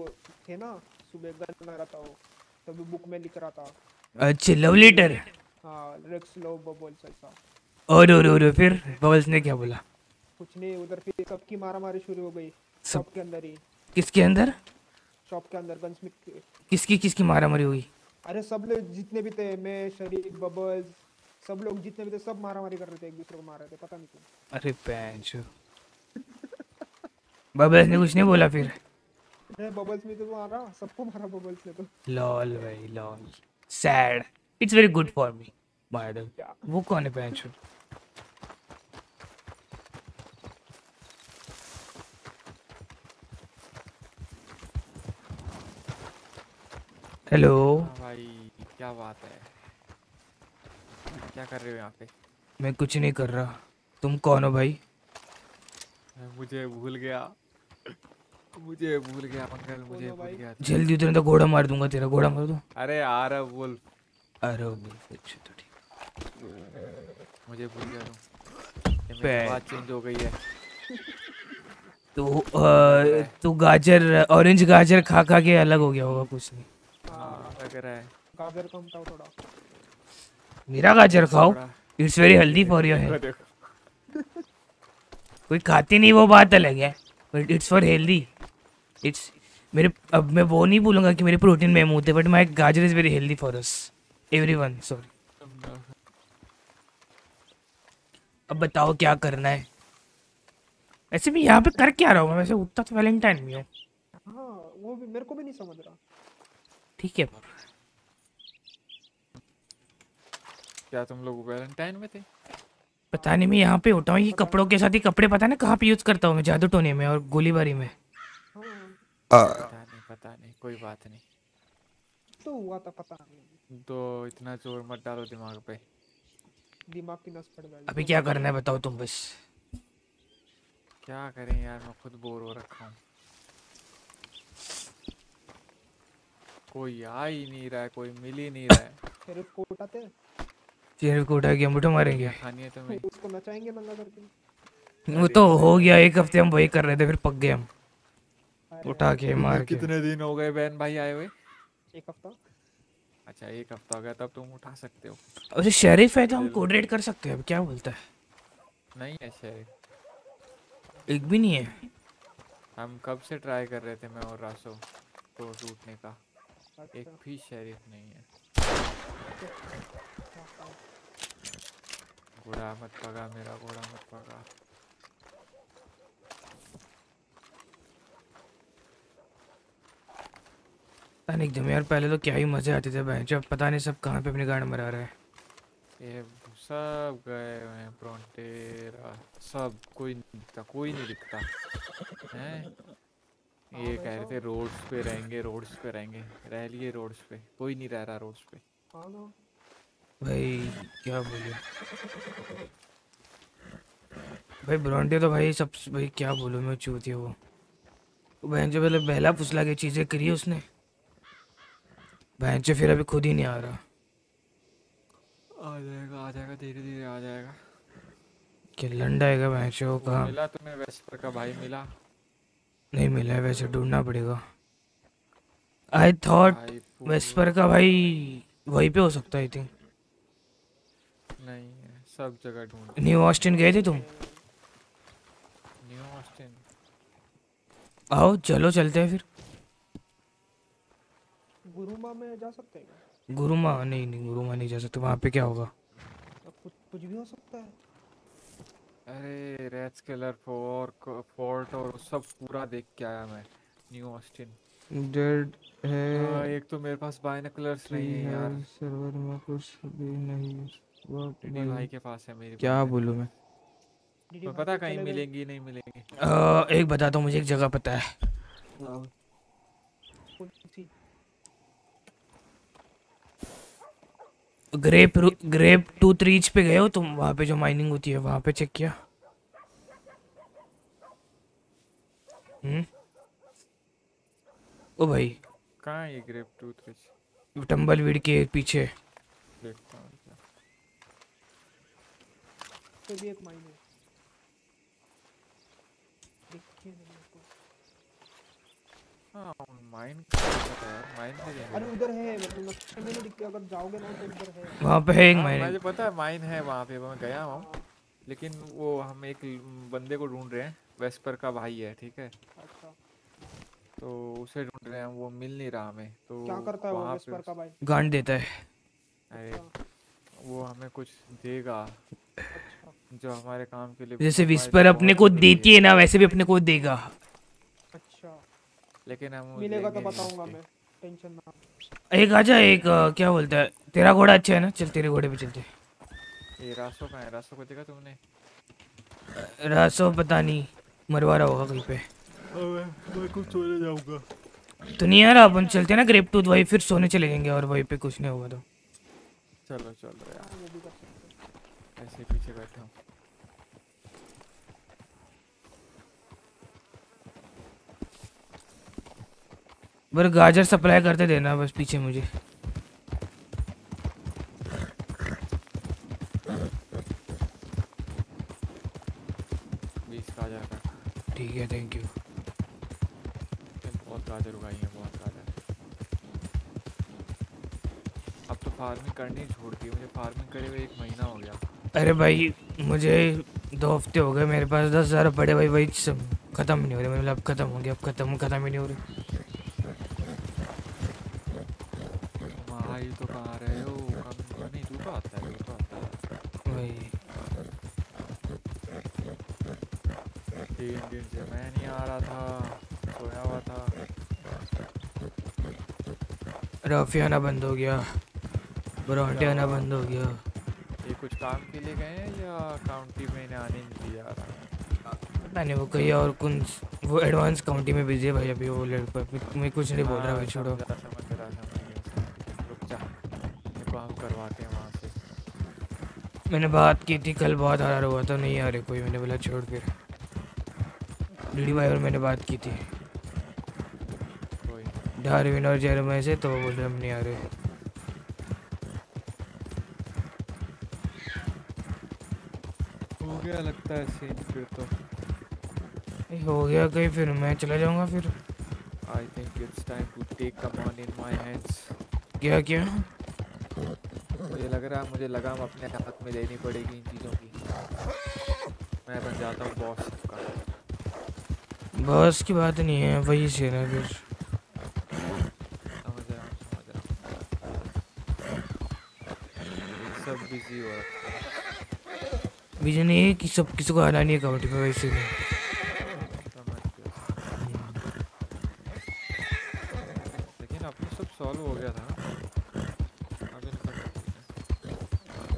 थे ना सुबह गन रहा था वो तभी बुक में लिख रहा था। अच्छा लव लेटर हाँ रेक्स लव बबल्स ऐसा। और और और फिर बबल्स ने क्या बोला? कुछ नहीं उधर फिर सबकी मारा मारी शुरू हो गई शॉप के अंदर ही। किसके अंदर? शॉप के अंदर गन्स में किसकी किसकी मारा मारी हुई? अरे सब लोग जितने भी थे मैं शरीफ बबल्स सब लोग जितने भी थे सब मारा मारी कर रहे थे एक दूसरे को मार रहे थे पता नहीं क्यों। अरे पैंच बबल्स ने कुछ नहीं बोला फिर? बबल्स में तो मारा सबको मारा बबल्स ने तो। लॉल भाई lol. Sad it's very good for me by the वो कौन है पैंच हेलो हाँ भाई क्या बात है? क्या कर रहे हो यहाँ पे? मैं कुछ नहीं कर रहा। तुम कौन हो भाई? मुझे भूल गया। मुझे भूल गया मंगल मुझे भूल गया जल्दी उधर तो घोड़ा मार दूँगा तेरा घोड़ा मार दूँ? अरे आ रहा बोल। अरे वो बोल अच्छा तो ठीक। मुझे भूल गया तुम पे- बात चेंज हो गई है। *laughs* तो अ, तू गाजर ऑरेंज गाजर खा खा के अलग हो गया होगा कुछ नहीं। हाँ लग रहा है। गाजर कम था थोड़ा। मेरा गाजर खाओ। It's very healthy for your health कोई खाती नहीं वो बात अलग है। But it's for healthy it's मेरे अब मैं वो नहीं बोलूँगा कि मेरे प्रोटीन में थे बट माई गाजर is very healthy for us everyone sorry अब बताओ क्या करना है? ऐसे भी यहाँ पे कर क्या रहा हूँ? मैं वैसे उतना तो वैलेंटाइन में हूँ। हाँ वो भी मेरे को भी नहीं समझ रहा। ठीक है। क्या तुम लोग वैलेंटाइन में थे? पता नहीं मैं यहाँ पे होता हूँ। ये कपड़ों के साथ ही कपड़े पता ना कहाँ पे यूज़ करता हूँ मैं जादू टोने में और गोलीबारी में। पता नहीं पता नहीं कोई बात नहीं। तो हुआ था पता नहीं। तो इतना ज़ोर मत डालो दिमाग पे। दिमाग की नस फट गई अभी क्या करना है बताओ तुम बस। क्या करें यार मैं खुद बोर हो रखा हूँ। कोई आ ही नहीं रहा है कोई मिल ही नहीं रहा है। फिर उसको उठाते चेहरे को उठा के मुठो मारेंगे। खानी है तुम्हें। उसको नचाएँगे नंगा करके वो तो हो गया एक हफ़्ते हम वही कर रहे थे फिर पक गए हम। उठा के मार के। कितने दिन हो गए बहन भाई आए हुए? एक हफ़्ता। अच्छा एक हफ़्ता हो गया तब तुम उठा सकते हो। वैसे शरीफ है तो हम कोऑर्डिनेट कर सकते हैं अब क्या बोलता है? नहीं है शेरिफ एक भी नहीं है। हम कब से ट्राई कर रहे थे मैं और रासो तो टूटने का? एक अच्छा भी शेरिफ नहीं है। घोड़ा मत पगा मेरा घोड़ा मत पगा पता नहीं एकदम यार पहले तो क्या ही मज़े आते थे भाई जब पता नहीं सब कहाँ पे अपनी गाड़ मरा रहे है। ये सब गए हुए हैं ब्रोंटेरा सब कोई नहीं दिखता कोई नहीं दिखता हैं? ये कह रहे थे रोड्स पे रहेंगे रोड्स पे रहेंगे रह लिए रोड्स पे कोई नहीं रह रहा रोड्स पे। हाँ भाई क्या बोले? भाई ब्रॉन्टे तो भाई सब भाई क्या बोलूँ मैं चूती वो बहन जो पहले बहला फुसला के चीज़ें करी उसने। बहन जो फिर अभी खुद ही नहीं आ रहा। आ जाएगा आ जाएगा धीरे धीरे आ जाएगा। कि बहन जो वो कहाँ? मिला तुम्हें वेस्पर का भाई मिला? नहीं मिला है वैसे ढूंढना पड़ेगा। आई थॉट वेस्पर का भाई वहीं पे हो सकता है आई थिंक नहीं है सब जगह ढूंढ न्यू ऑस्टिन गए थे तुम? न्यू ऑस्टिन आओ चलो चलते हैं फिर। गुरुमा में जा सकते हैं क्या? गुरुमा? नहीं नहीं गुरुमा नहीं जा सकते। वहाँ पे क्या होगा? कुछ कुछ भी हो सकता है। अरे रेड स्केलर फोर्ट फोर्ट और सब पूरा देख के आया मैं न्यू ऑस्टिन डेड है। हाँ, एक तो मेरे पास बायनकुलर्स नहीं है यार। सर्वर में कुछ भी नहीं वो टीडी भाई के पास है मेरी क्या बोलूँ मैं? डीडी भाई पता तो कहीं मिलेंगी नहीं मिलेंगी। अ, एक बताता हूँ मुझे एक जगह पता है कौन सी ग्रेप ग्रेप टूथ रीच पे गए हो तुम? वहाँ पे जो माइनिंग होती है वहाँ पे चेक किया। हम्म? ओ भाई। कहाँ ये ग्रेप टूथ टंबल वीड़ के पीछे। देखता हूँ। तो भी एक माइन है देखिए नहीं मेरे को। हाँ माइन का है माइन अरे उधर है मतलब नक्शे दिख अगर जाओगे ना तो उधर है। वहाँ पे है एक मुझे पता है माइन है वहाँ पे मैं गया हूँ। लेकिन वो हम एक बंदे को ढूंढ रहे हैं वेस्पर का भाई है ठीक है? अच्छा। तो उसे ढूंढ रहे हैं वो मिल नहीं रहा हमें तो क्या करता है वो वेस्पर का भाई? गांड देता है। अरे वो हमें कुछ देगा। जो हमारे काम के लिए जैसे विस्पर अपने को देती है ना वैसे भी अपने को देगा। अच्छा लेकिन हम मिलेगा तो बताऊँगा मैं टेंशन ना एक आजा एक क्या बोलता है? तेरा घोड़ा अच्छा है ना? चल तेरे घोड़े पे चलते हैं। ये रासो का है? रासो को देखा तुमने? रासो पता नहीं मरवा रहा होगा कहीं पे। मैं कुछ सोने जाऊँगा। तो नहीं यार अपन चलते हैं ना ग्रेप टूथ वहीं फिर सोने चले जाएँगे और वहीं पे कुछ नहीं होगा तो। चलो चलो यार। ऐसे पीछे बैठा हूँ। बस गाजर सप्लाई करते देना बस पीछे मुझे। ठीक है थैंक यू बहुत गाजर उगाई है बहुत गाजर। अब तो फ़ार्मिंग करनी छोड़ दी मुझे फ़ार्मिंग करे हुए एक महीना हो गया। अरे भाई मुझे दो हफ़्ते हो गए मेरे पास दस हज़ार पड़े भाई वही खत्म नहीं हो रहे मतलब अब खत्म हो गया अब खत्म खत्म ही नहीं हो रहे। भाई तो कहाँ रहे हो? कम नहीं तू तो आता है तू तो आता है। वही। तीन दिन से मैं नहीं आ रहा था सोया हुआ था। रफी आना बंद हो गया। ब्रॉन्टे आना बंद हो गया। ये कुछ काम के लिए गए हैं या काउंटी में इन्हें आने नहीं दिया पता नहीं वो कहीं और कुछ वो एडवांस काउंटी में बिज़ी है भाई अभी वो लड़का। मैं कुछ नहीं बोल रहा भाई छोड़ो समझ रहा समझ रहा समझ गया रुक जा मेरे को हम करवाते हैं वहाँ से मैंने बात की थी कल बहुत हरार हुआ था नहीं आ रहे कोई मैंने बोला छोड़ फिर। डीडी भाई और मैंने बात की थी। डार्विन और जेरमय से तो वो बोल रहे हम नहीं आ रहे। हो गया लगता है सीन फिर तो। हो गया कहीं फिर मैं चला जाऊँगा फिर। I think it's time to take command in my hands क्या क्या? मुझे लग रहा है मुझे लगाम अपने हाथ में लेनी पड़ेगी इन चीज़ों की। मैं बन जाता हूँ बॉस सबका बस की बात नहीं है वही से ना फिर समझ रहा समझ रहा सब बिज़ी हो रखा है। विजन है कि सब किसी को आना नहीं है काउंटी में वैसे नहीं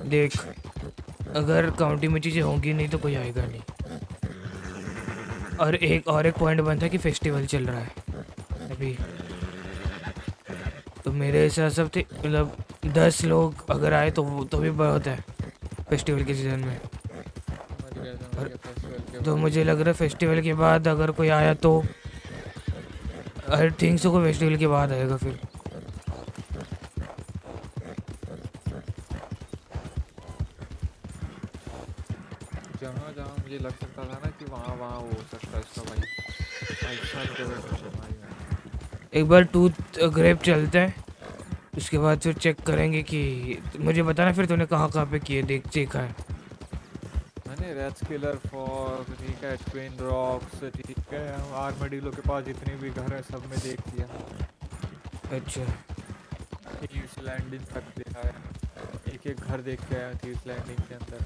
देख, अगर काउंटी में चीज़ें होंगी, नहीं तो कोई आएगा नहीं। और एक और एक पॉइंट बनता है कि फेस्टिवल चल रहा है, अभी। तो मेरे हिसाब से थे मतलब दस लोग अगर आए तो तो भी बहुत है फेस्टिवल के सीज़न में। और तो मुझे लग रहा है फेस्टिवल के बाद अगर कोई आया तो आई थिंक सो को फेस्टिवल के बाद आएगा फिर। एक बार टूथ ग्रेप चलते हैं। उसके बाद फिर चेक करेंगे कि मुझे बताना फिर तूने कहाँ कहाँ पे किए देख देखा है। मैंने रेड किलर फॉर ठीक है ट्विन रॉक्स ठीक है आर्मडीलो के पास जितने भी घर हैं सब में देख लिया। अच्छा। थीव्स लैंडिंग तक देखा है। एक एक घर देख के आया थीव्स लैंडिंग के अंदर।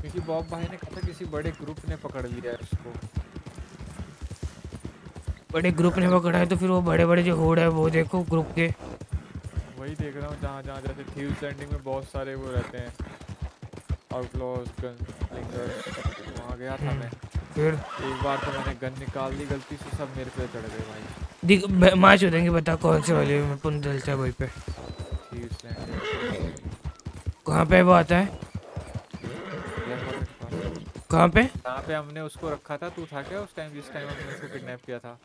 क्योंकि बॉब भाई ने कहा था किसी बड़े ग्रुप ने पकड़ लिया है उसको। बड़े ग्रुप ने पकड़ा है तो फिर वो बड़े बड़े जो होड़ है वो देखो ग्रुप के। वही देख रहा हूँ जहाँ जहाँ जैसे थीव्स लैंडिंग में बहुत सारे वो रहते हैं। आउटलॉज गन वहाँ गया था मैं। फिर? एक बार तो मैंने गन निकाल ली गलती से सब मेरे पे चढ़ गए भाई। मैच हो देंगे बता कौन से वाले में पुन डलता है वहीं पे? कहाँ पे वो आता है? कहाँ पे? जहाँ पे हमने उसको रखा था तू था क्या उस टाइम जिस टाइम हमने उसको किडनैप किया था?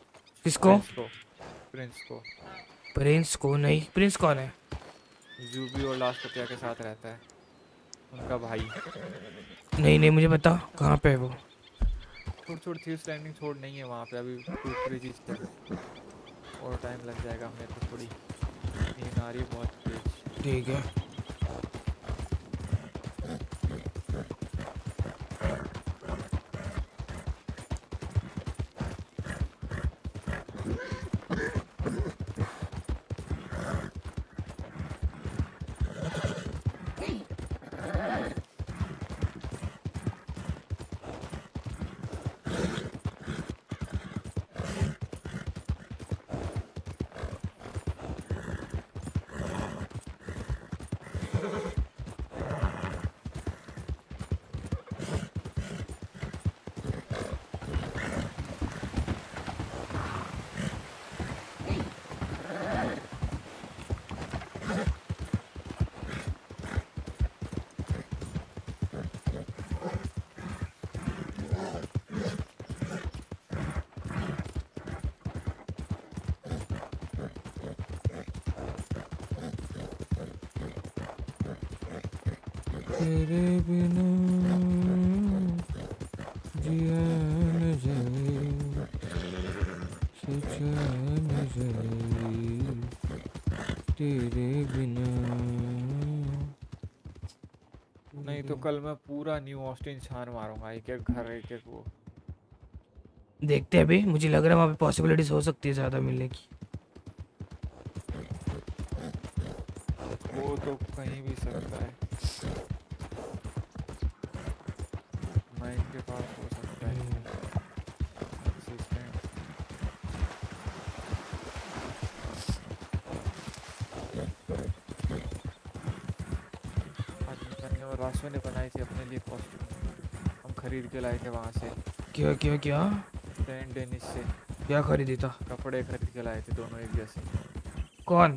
किसको? प्रिंस को प्रिंस को नहीं प्रिंस कौन है? जूबी और लास्ट कपिया के साथ रहता है। उनका भाई। नहीं नहीं मुझे बता कहाँ पे है वो? छोड़ छोड़ थी स्टैंडिंग छोड़ नहीं है वहाँ पे अभी दूसरी चीज़ कर और टाइम लग जाएगा हमें तो थोड़ी। नींद आ रही है बहुत तेज। ठीक है तेरे बिना जिया न जाए सोचा न जाए तेरे बिना। नहीं तो कल मैं पूरा न्यू ऑस्टिन छान मारूँगा एक एक घर एक एक वो। देखते हैं अभी मुझे लग रहा है वहाँ पे पॉसिबिलिटीज हो सकती है ज़्यादा मिलने की। वो तो कहीं भी सकता है। खरीद के लाए थे वहाँ से। क्या क्या क्या? टेन डेनिस से। क्या खरीदी था? कपड़े खरीद के लाए थे दोनों एक जैसे। कौन?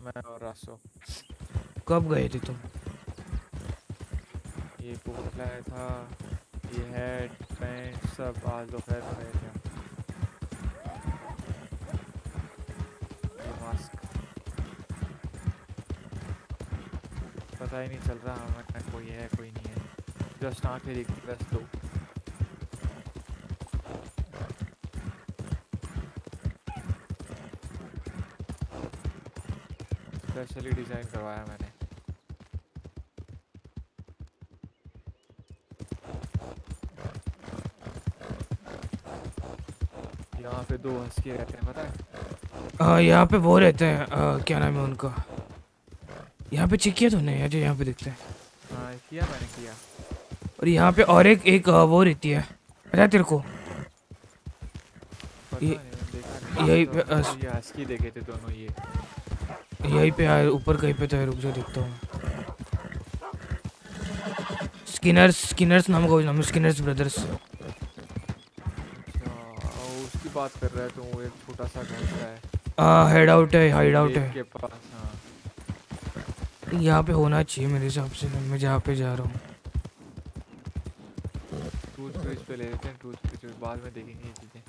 मैं और रासो। कब गए थे तुम? ये कोट लाया था ये हैट पैंट सब आज दोपहर में गए थे। मास्क पता ही नहीं चल रहा हमें कोई है है जस्ट आँखें दिखती बस दो स्पेशली डिज़ाइन करवाया मैंने। यहाँ पे दो हस्की रहते हैं पता है? हाँ यहाँ पे वो रहते हैं आ, क्या नाम है उनका? यहाँ पे चेक किया तूने? यार जो यहाँ पे दिखते हैं। हाँ किया मैंने किया। और यहाँ पे और एक एक वो रहती है। पता है तेरे को? ये यही तो पे हस्की देखे थे दोनों ये। यहीं पे यार ऊपर कहीं पे तो है रुक जा देखता हूँ। स्किनर्स स्किनर्स नाम का नाम स्किनर्स ब्रदर्स अच्छा उसकी बात कर रहा है तो वो एक छोटा सा घर है हाँ। हेड आउट है हाइड आउट है। के पास हाँ। यहाँ पे होना चाहिए मेरे हिसाब से मैं जहाँ पे जा रहा हूँ टूथ ब्रिज पे ले लेते हैं टूथ ब्रिज बाद में देखेंगे ये चीज़ें।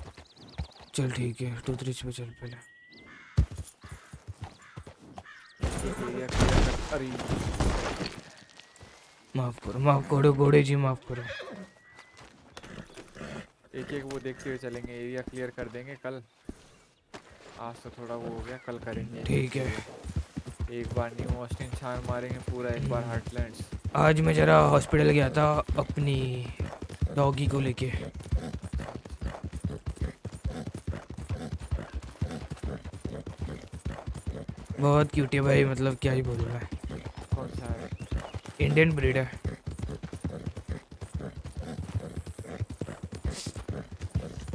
चल ठीक है टूथरिच पे चल पहले। अरे माफ़ करो माफ़ करो घोड़े जी माफ़ करो। एक एक वो देखते हुए चलेंगे एरिया क्लियर कर देंगे कल। आज तो थोड़ा वो हो गया कल करेंगे। ठीक है। एक बार न्यू ऑस्टिन छान मारेंगे पूरा एक बार हार्टलैंड्स आज मैं जरा हॉस्पिटल गया था अपनी डॉगी को लेके। बहुत क्यूट है भाई मतलब क्या ही बोलूँ मैं। कौन सा है। इंडियन ब्रीड है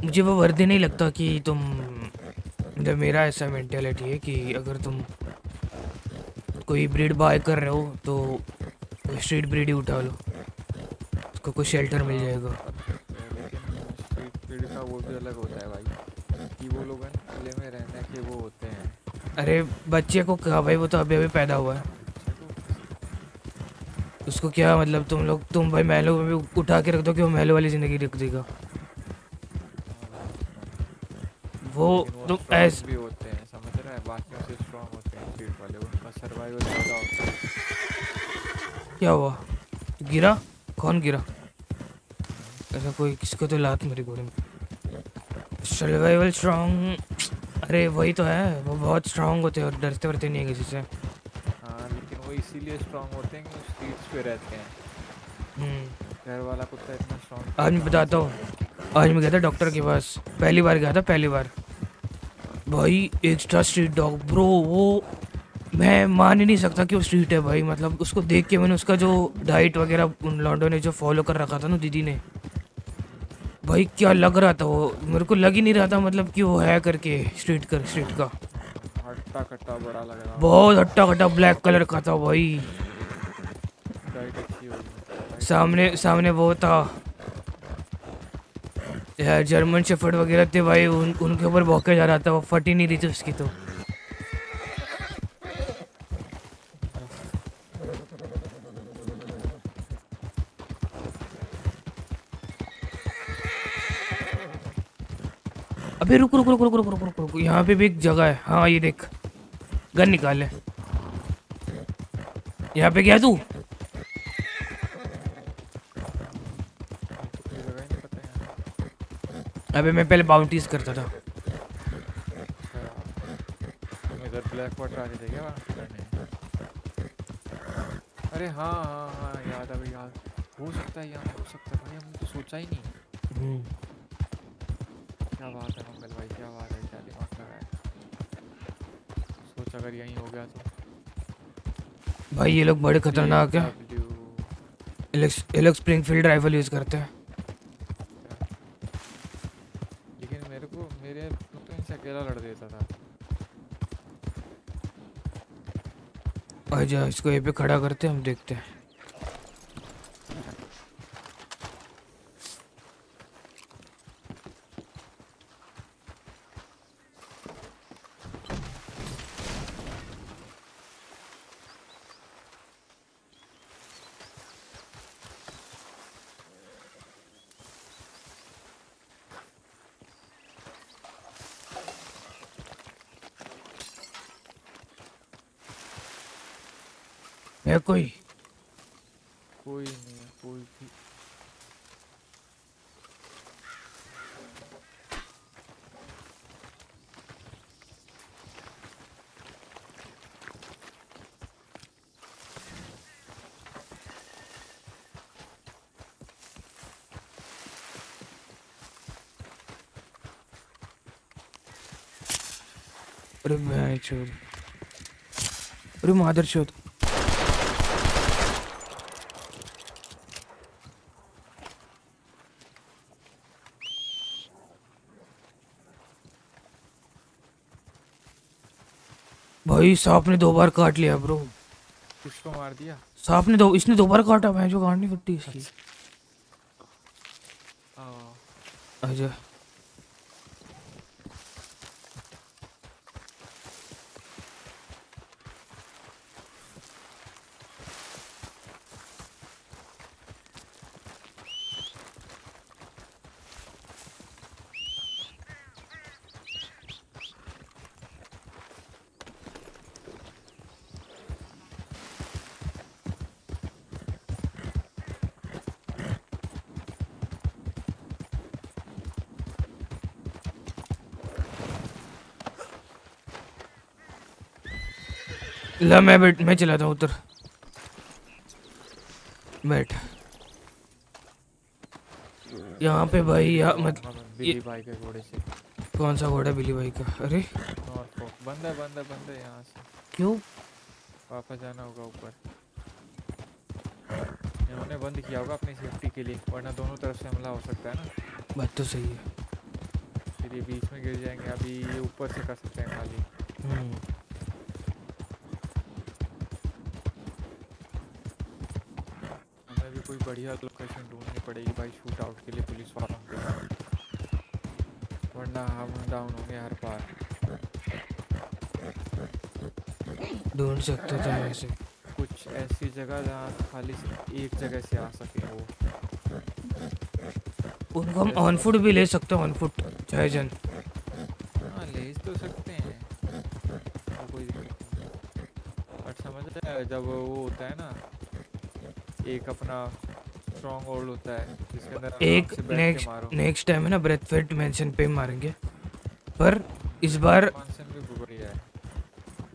मुझे वो वर्दी नहीं लगता कि तुम मतलब मेरा ऐसा मेंटेलिटी है कि अगर तुम कोई ब्रीड बाय कर रहे हो तो स्ट्रीट ब्रीड ही उठा लो। उसको कोई शेल्टर मिल जाएगा। लेकिन का वो भी अलग होता है भाई कि वो लोग हैं में रहने के वो होते हैं। अरे बच्चे को कहा भाई वो तो अभी अभी पैदा हुआ है। उसको क्या मतलब तुम लोग तुम भाई महलों में भी उठा के रख दो कि वो महलों वाली ज़िंदगी रख देगा। वो तुम ऐस भी होते हैं समझ रहे हैं? बाकियों से स्ट्रांग होते हैं स्ट्रीट वाले। उनका सर्वाइवल ज़्यादा होता है। क्या हुआ? गिरा? कौन गिरा? कोई किसको तो लात मेरी घोड़े में। सर्वाइवल स्ट्रांग अरे वही तो है वो बहुत स्ट्रांग होते हैं और डरते वरते नहीं है किसी से। हाँ लेकिन वो इसीलिए स्ट्रांग होते हैं कि स्ट्रीट्स पे रहते हैं। हम्म। घर वाला कुत्ता इतना स्ट्रांग आज मैं बताता हूँ। आज मैं गया था डॉक्टर के पास। पहली बार गया था पहली बार। भाई एक्स्ट्रा स्ट्रीट डॉग ब्रो वो मैं मान ही नहीं सकता कि वो स्ट्रीट है भाई। मतलब उसको देख के मैंने उसका जो डाइट वगैरह उन लॉन्डो ने जो फॉलो कर रखा था ना दीदी ने भाई क्या लग रहा था वो? मेरे को लग ही नहीं रहा था मतलब कि वो है करके स्ट्रीट कर स्ट्रीट का। हट्टा कट्टा बड़ा लग रहा बहुत हट्टा कट्टा ब्लैक कलर का था भाई। सामने सामने वो था। यार जर्मन शेफर्ड वगैरह थे भाई उन उनके ऊपर भौके जा रहा था वो फट ही नहीं रही थी उसकी तो। रुक रुक रुक रुक रुक रुक रुक रुक। यहाँ पे भी एक जगह है। हाँ ये देख। गन निकाल ले। यहाँ पे गया तू? अबे मैं पहले बाउंटीज करता था। इधर ब्लैक वाटर थे क्या अरे हाँ हाँ हाँ याद अभी याद। हो सकता है यहाँ हो सकता है। भाई हमने तो सोचा ही नहीं। हम्म, क्या बात है मंगल भाई क्या बात है क्या दिमाग लगाया सोच अगर यहीं हो गया तो। भाई ये लोग बड़े खतरनाक है। ये लोग- स्प्रिंगफील्ड राइफल यूज़ करते हैं। लेकिन मेरे को मेरे तो इनसे अकेला लड़ देता था। आजा इसको ये पे खड़ा करते हैं हम देखते हैं। है कोई? कोई नहीं है कोई भी। अरे मैं चोद अरे मादर चोद भाई सांप ने दो बार काट लिया ब्रो किसको मार दिया? सांप ने दो इसने दो बार काटा मैं जो काट नहीं फटती इसकी। आ, ला मैं बैठ मैं चलाता हूँ उतर। बैठ। यहाँ पे भाई यहाँ मत बिली भाई के घोड़े से। कौन सा घोड़ा बिली भाई का? अरे। बंद है बंद है बंद है यहाँ से। क्यों? वापस जाना होगा ऊपर। इन्होंने बंद किया होगा अपनी सेफ्टी के लिए वरना दोनों तरफ़ से हमला हो सकता है ना। बात तो सही है। फिर ये बीच में गिर जाएँगे अभी ये ऊपर से कर सकते हैं खाली बढ़िया लोकेशन ढूंढनी पड़ेगी भाई शूट आउट के लिए पुलिस वालों के वरना हम डाउन होंगे हर बार। ढूंढ सकते थे वैसे कुछ ऐसी जगह जहाँ खाली सिर्फ़ एक जगह से आ सके वो। उनको हम ऑन फुट भी ले सकते हैं ऑन फुट चाहे जन हाँ ले तो सकते हैं। बट समझ रहे हैं, जब वो होता है ना एक अपना स्ट्रॉन्ग होल्ड होता है जिसके अंदर एक नेक्स्ट नेक्स्ट टाइम है ना ब्रेथ फेट मेंशन पे मारेंगे। पर इस बार है।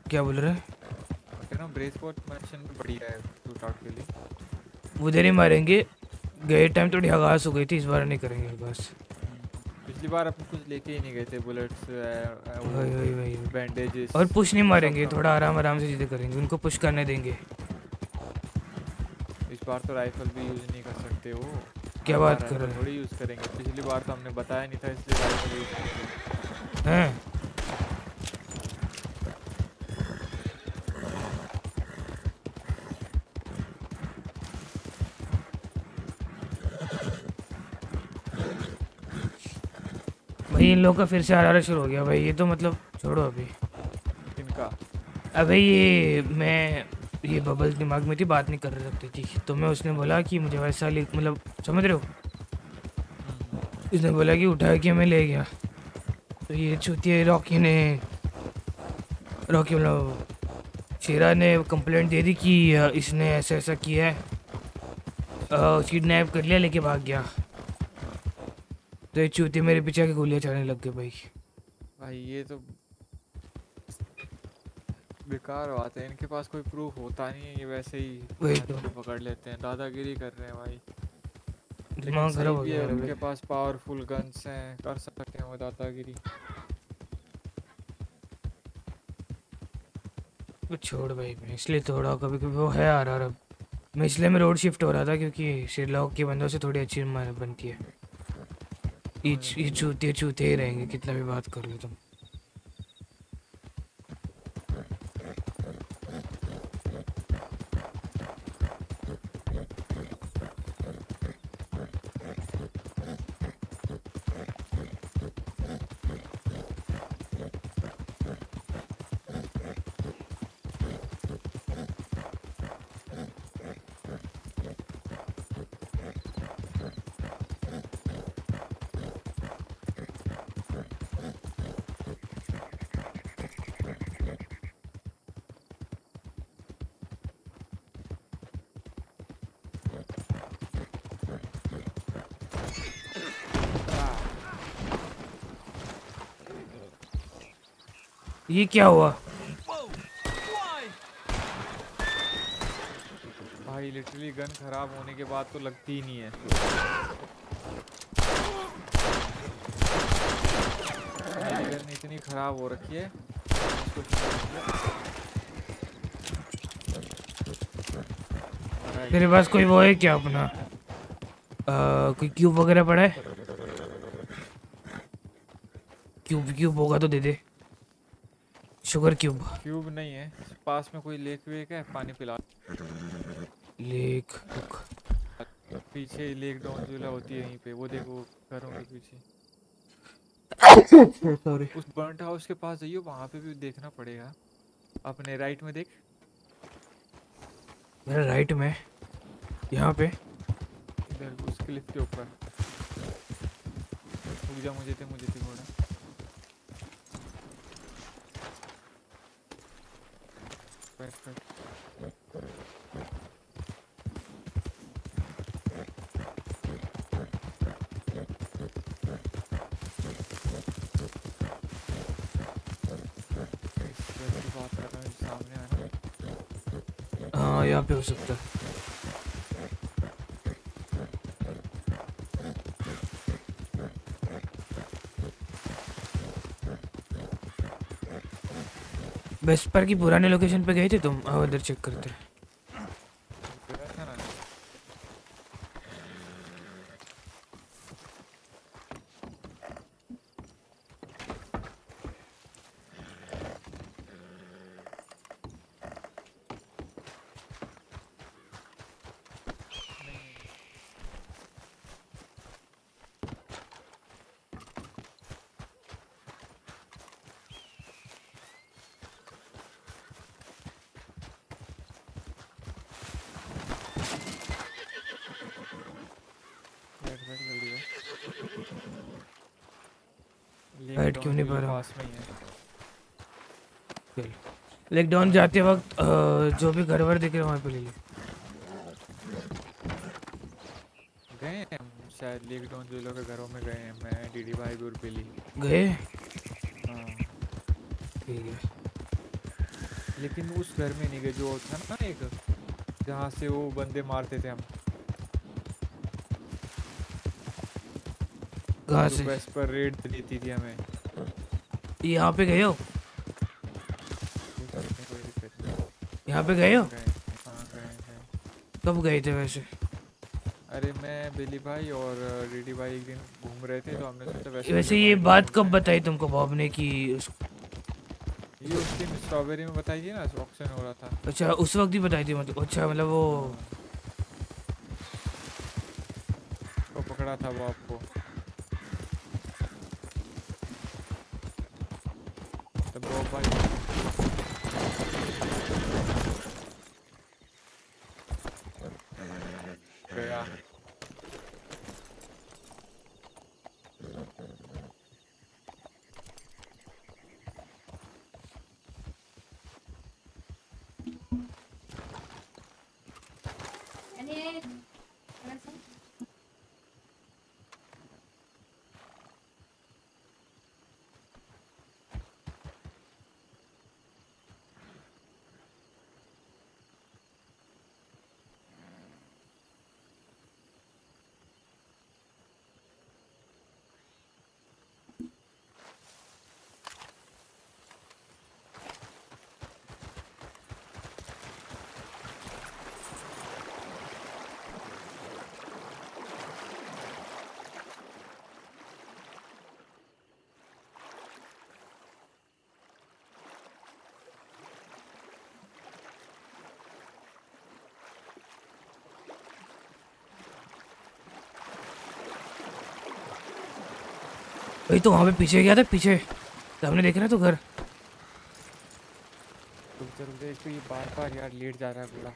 क्या बोल रहे हैं? कह रहा हूँ ब्रेथ फोर्ट मेंशन भी बढ़िया है शूट आउट के लिए। उधर ही मारेंगे। गए टाइम थोड़ी हगास हो गई थी इस बार नहीं करेंगे बस। पिछली बार अपन कुछ लेके ही नहीं गए थे बुलेट्स वही वही वही बैंडेजेस और पुश नहीं मारेंगे थोड़ा आराम आराम से चीज़ें करेंगे उनको पुश करने देंगे। इस बार तो राइफल भी यूज़ नहीं कर सकते हो। क्या बात कर रहे हो? थोड़ी यूज़ करेंगे। पिछली बार तो हमने बताया नहीं था इसलिए राइफल यूज़ करते हैं? भाई इन लोग का फिर से आरा शुरू हो गया। भाई ये तो मतलब छोड़ो अभी। इनका। अबे ये मैं ये बबल दिमाग में थी, बात नहीं कर सकती थी। तो मैं उसने बोला कि मुझे वैसा मतलब समझ रहे हो? उसने बोला कि उठा के मैं ले गया। तो ये चूतिए रॉकी ने, रॉकी मतलब शेरा ने कंप्लेंट दे दी कि इसने ऐसा ऐसा किया है। उसकी किडनैप कर लिया, लेके भाग गया। तो ये चूती मेरे पीछे के गोलियाँ चलाने लग गए भाई। भाई, ये तो बेकार बात है इनके पास कोई प्रूफ होता नहीं है ये वैसे ही तो। पकड़ लेते हैं दादागिरी कर रहे हैं भाई। दिमाग खराब हो गया है, उनके पास पावरफुल गन्स हैं कर सकते हैं वो दादागिरी। छोड़ भाई मैं इसलिए थोड़ा कभी कभी वो है आ रहा अब मैं इसलिए मैं रोड शिफ्ट हो रहा था क्योंकि शिरलॉक के बंदों से थोड़ी अच्छी मार बनती है। ये चूते चूते ही रहेंगे कितना भी बात कर लो तुम। ये क्या हुआ? भाई लिटरली गन खराब होने के बाद तो लगती ही नहीं है। मेरी गन इतनी खराब हो रखी है। तेरे पास कोई वो है क्या अपना? आ, कोई क्यूब वगैरह पड़ा है? क्यूब क्यूब होगा तो दे दे। Sugar cube. क्यूब नहीं है पास में कोई लेक वेक है पानी पिला। लेक पीछे लेक डाउन झूला होती है यहीं पे वो देखो घरों के पीछे। *coughs* सॉरी उस बर्ंट हाउस के पास जाइए वहाँ पे भी देखना पड़ेगा। अपने राइट में देख। मेरा राइट में? यहाँ पे? इधर उस क्लिफ के ऊपर। रुक जा मुझे थे मुझे थे घोड़ा बैठ बैठ इस घर की बात कर रहा हूँ यहाँ पे हो सकता है। वेस्पर की पुराने लोकेशन पे गए थे तुम? आओ इधर चेक करते हैं गया था ना बैठ बैठ जल्दी बैठ बैठ क्यों नहीं पा रहा? पास में ही है लेक डाउन जाते वक्त जो भी घर वर दिख रहे वहाँ पे ले लो गए हैं शायद लेक डाउन जो लोग के घरों में गए हैं मैं डीडी भाई और बिली गए? हाँ। ठीक है। लेकिन उस घर में नहीं गए जो था ना एक जहाँ से वो बंदे मारते थे हम। कहाँ से? बस पर रेड देती थी हमें। यहाँ पे गए हो कोई दिक्कत नहीं यहाँ पे गए हो? हाँ कब गए थे वैसे? अरे मैं बिली भाई और रेडी भाई एक दिन घूम रहे थे तो हमने सोचा वैसे वैसे ये बात कब बताई तुमको बॉब ने कि उस, ये उस दिन स्ट्रॉबेरी में बताई थी ना ऑक्शन हो रहा था। अच्छा उस वक्त ही बताई थी मतलब अच्छा मतलब वो वो पकड़ा था वो Bye. वही तो वहाँ पे पीछे गया था पीछे। सामने देख रहा है तो घर? बार बार यार लेट जा रहा है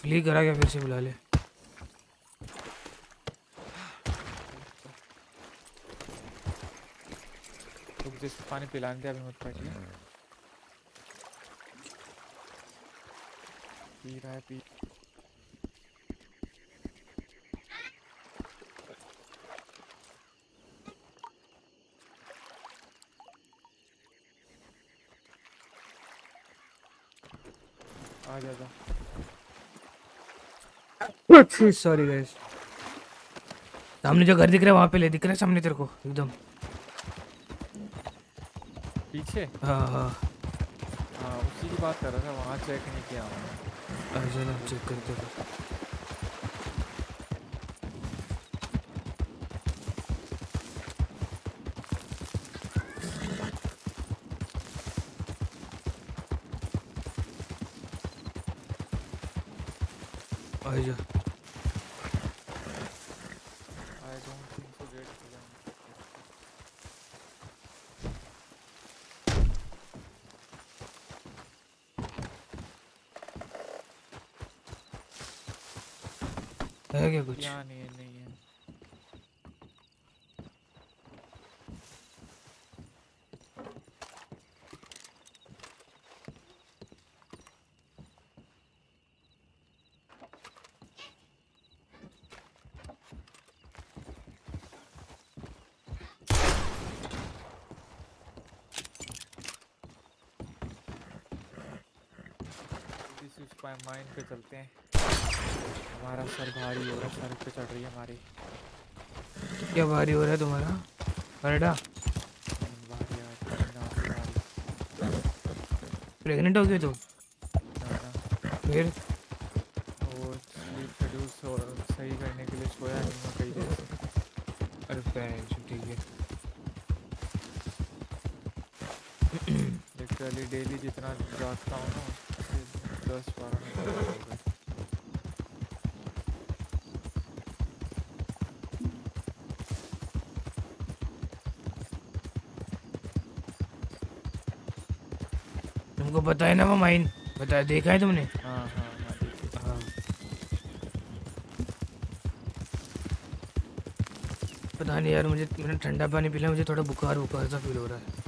फ्ली करा क्या फिर से बुला ले। पानी पिलाने दे अभी मत बैठिए। पी रहा है पी आ जा जा *laughs* सॉरी गाइस सामने जो घर दिख रहा है वहाँ पे ले दिख रहा है सामने तेरे को एकदम। पीछे? हाँ हाँ। हाँ उसी की बात कर रहा था वहाँ चेक नहीं किया ऐसा ना चेक करते माइन पे चलते हैं। हमारा सर भारी हो रहा है सर पे चढ़ रही है हमारी। क्या भारी हो रहा है तुम्हारा? भारी। प्रेग्नेंट हो गए तुम ना। फिर? वो स्लीप शेड्यूल सही करने के लिए सोया नहीं मैं कई देर अरे पैंच ठीक है लिटरली डेली जितना जागता हूँ ना उससे दस बारह घंटे हो गए तुमको पता है ना वो माइन बताया देखा है तुमने? हाँ हाँ हाँ हाँ। पता नहीं यार मुझे मैंने ठंडा पानी पिला मुझे थोड़ा बुखार बुखार सा फील हो रहा है।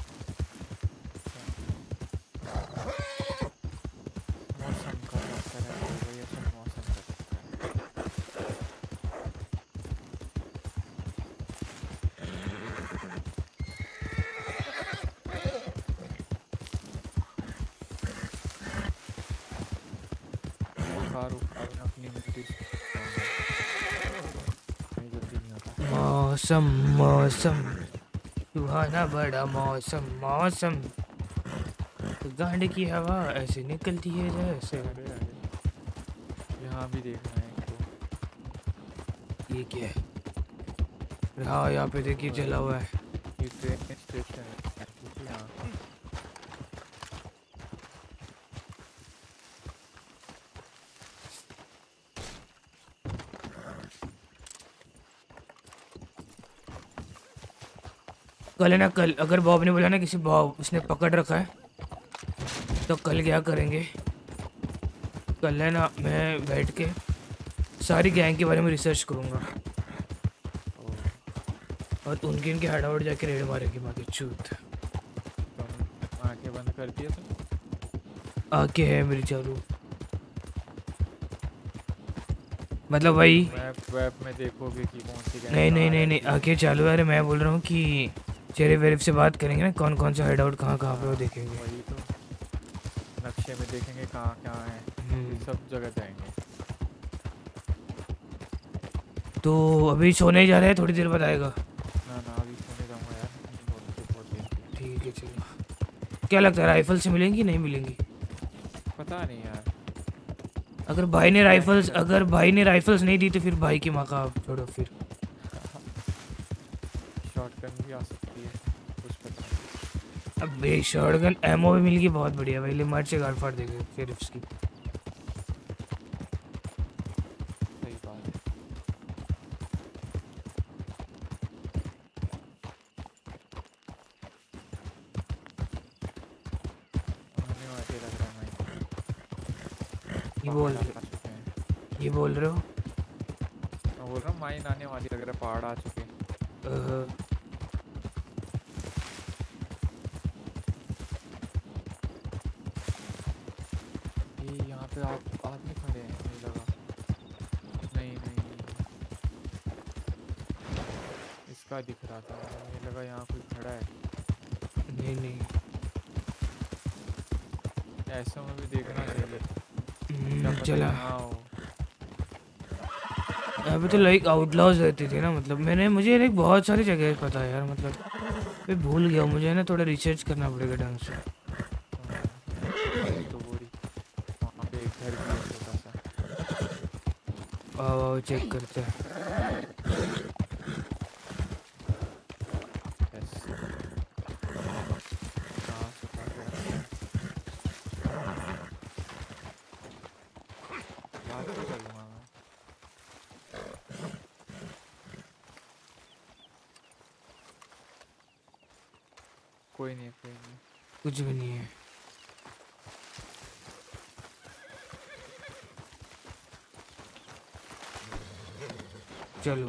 मौसम मौसम। सुहाना बड़ा मौसम मौसम। गांड की हवा ऐसे निकलती है जैसे। यहाँ भी देखना है ये क्या है? हाँ यहाँ पे देखिए जला हुआ है। ये ट्रेन स्टेशन है देखिए यहाँ कल है ना कल अगर बॉब ने बोला ना किसी बॉब उसने पकड़ रखा है तो कल क्या करेंगे? कल है ना मैं बैठ के सारी गैंग के बारे में रिसर्च करूँगा। और उनके इनके हटावट जाके रेड मारेंगे माँ की चूत बंद कर तुम आके है मेरी चालू। मतलब वही मैप वेब में देखोगे कि कौन सी नहीं नहीं नहीं नहीं आके चालू है। अरे मैं बोल रहा हूँ कि चेहरे वेरिफ से बात करेंगे ना कौन कौन सा हेड आउट कहाँ कहाँ पे वो देखेंगे। वही तो। नक्शे में देखेंगे कहाँ कहाँ है। हम्म। सब जगह जाएँगे। तो अभी सोने जा रहे हैं थोड़ी देर बाद आएगा। ना ना अभी सोने जाऊँगा यार। ठीक है चलो। क्या लगता है राइफल से मिलेंगी नहीं मिलेंगी? पता नहीं यार। अगर भाई ने राइफल्स अगर भाई ने राइफल्स नहीं दी तो फिर भाई की माँ का आप छोड़ो फिर। अब बे शॉटगन एमओ भी मिल गई बहुत बढ़िया। भाई लिमट से गाड़ फाड़ देगा फिर उसकी। सही बात आने वाले लग रहा माइन ये बोल ये रहे हो? मैं बोल रहा हूँ माइन आने वाली लग रहा है पहाड़ आ चुके हैं। इसका दिख रहा था। मुझे लगा यहाँ कोई खड़ा है। नहीं नहीं। ऐसे में भी देखना चाहिए। हम्म, चला। यहाँ पे तो लाइक आउटलॉज रहती थी ना मतलब मैंने मुझे लाइक बहुत सारी जगह पता है यार मतलब मैं भूल गया मुझे ना थोड़ा रिसर्च करना पड़ेगा ढंग से। तो एक चेक करते हैं यस कहाँ छुपा के रखा है बात तो करूँगा मैं कोई नहीं कोई नहीं कुछ भी नहीं है चलो।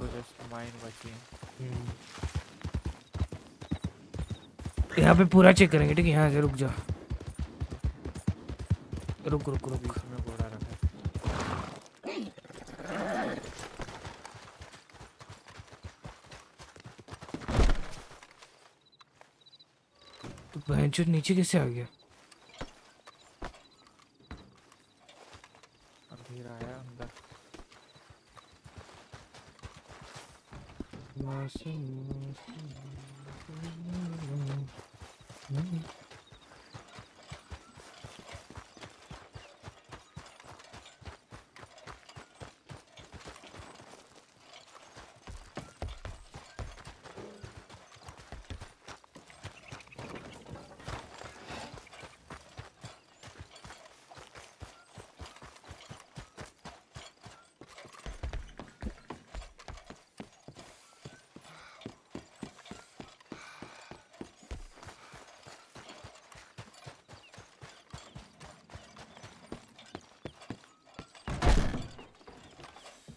हम्म। यहाँ पे पूरा चेक करेंगे ठीक है? यहाँ से रुक जा रुक रुक रुक। बीच में घोड़ा रखा तो नीचे कैसे आ गया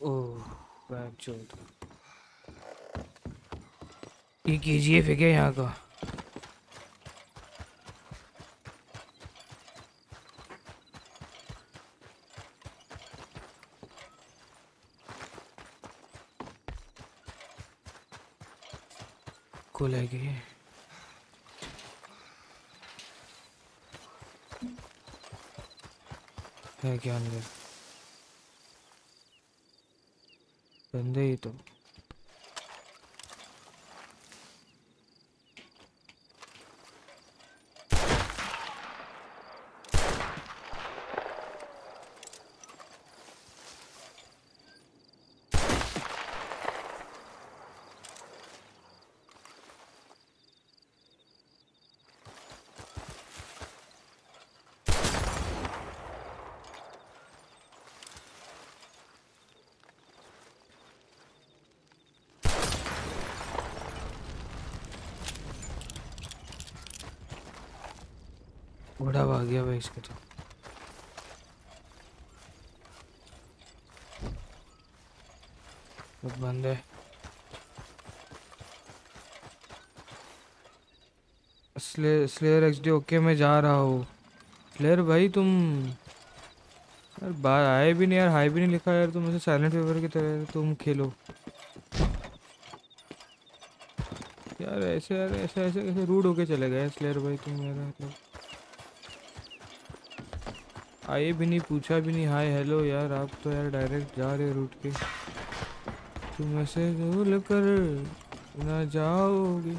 ओह बैकचोद ये केजीएफ क्या यहाँ का। खुला क्या ये? है क्या अंदर? बंदे ही तो बड़ा भाग गया भाई इसका तो। बंद है। स्ले, स्लेयर एक्सडी ओके मैं जा रहा हूँ। स्लेयर भाई तुम, यार बाहर आए भी नहीं यार हाई भी नहीं लिखा यार तुम ऐसे साइलेंट पेपर की तरह तुम खेलो। यार ऐसे यार ऐसे ऐसे कैसे रूड होके चले गए स्लेयर भाई तुम मेरा मतलब। आए भी नहीं, पूछा भी नहीं, हाय हेलो यार, आप तो यार डायरेक्ट जा रहे रूट के। तुम ऐसे भूल कर, ना जाओगे,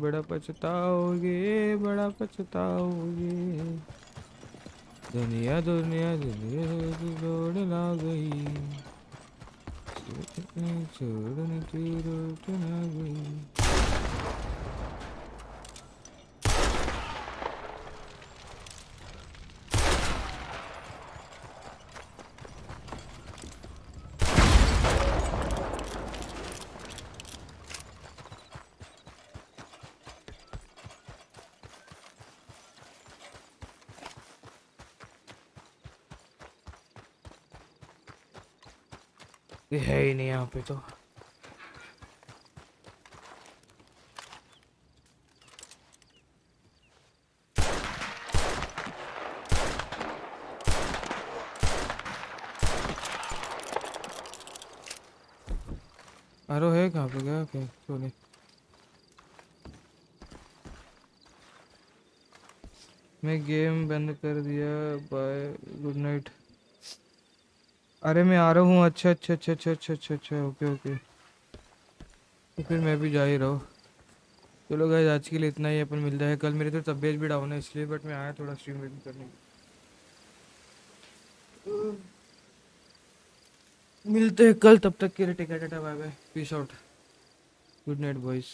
बड़ा पछताओगे बड़ा पछताओगे। दुनिया दुनिया दुनिया छोड़ ना गई। छोड़ने की रोट ना गई। है ही नहीं यहाँ पे तो। अरे है कहाँ पे गया? क्या सोने मैं गेम बंद कर दिया बाय गुड नाइट अरे मैं आ रहा हूँ। अच्छा अच्छा अच्छा अच्छा अच्छा अच्छा अच्छा ओके ओके। तो फिर मैं भी जा ही रहा हूँ। चलो गाइस आज के लिए इतना ही अपन मिलता है। कल मेरी तो तबीयत भी डाउन है इसलिए बट मैं आया थोड़ा स्ट्रीम वेट करने मिलते हैं कल, तब तक के लिए ticket bye bye peace out good night boys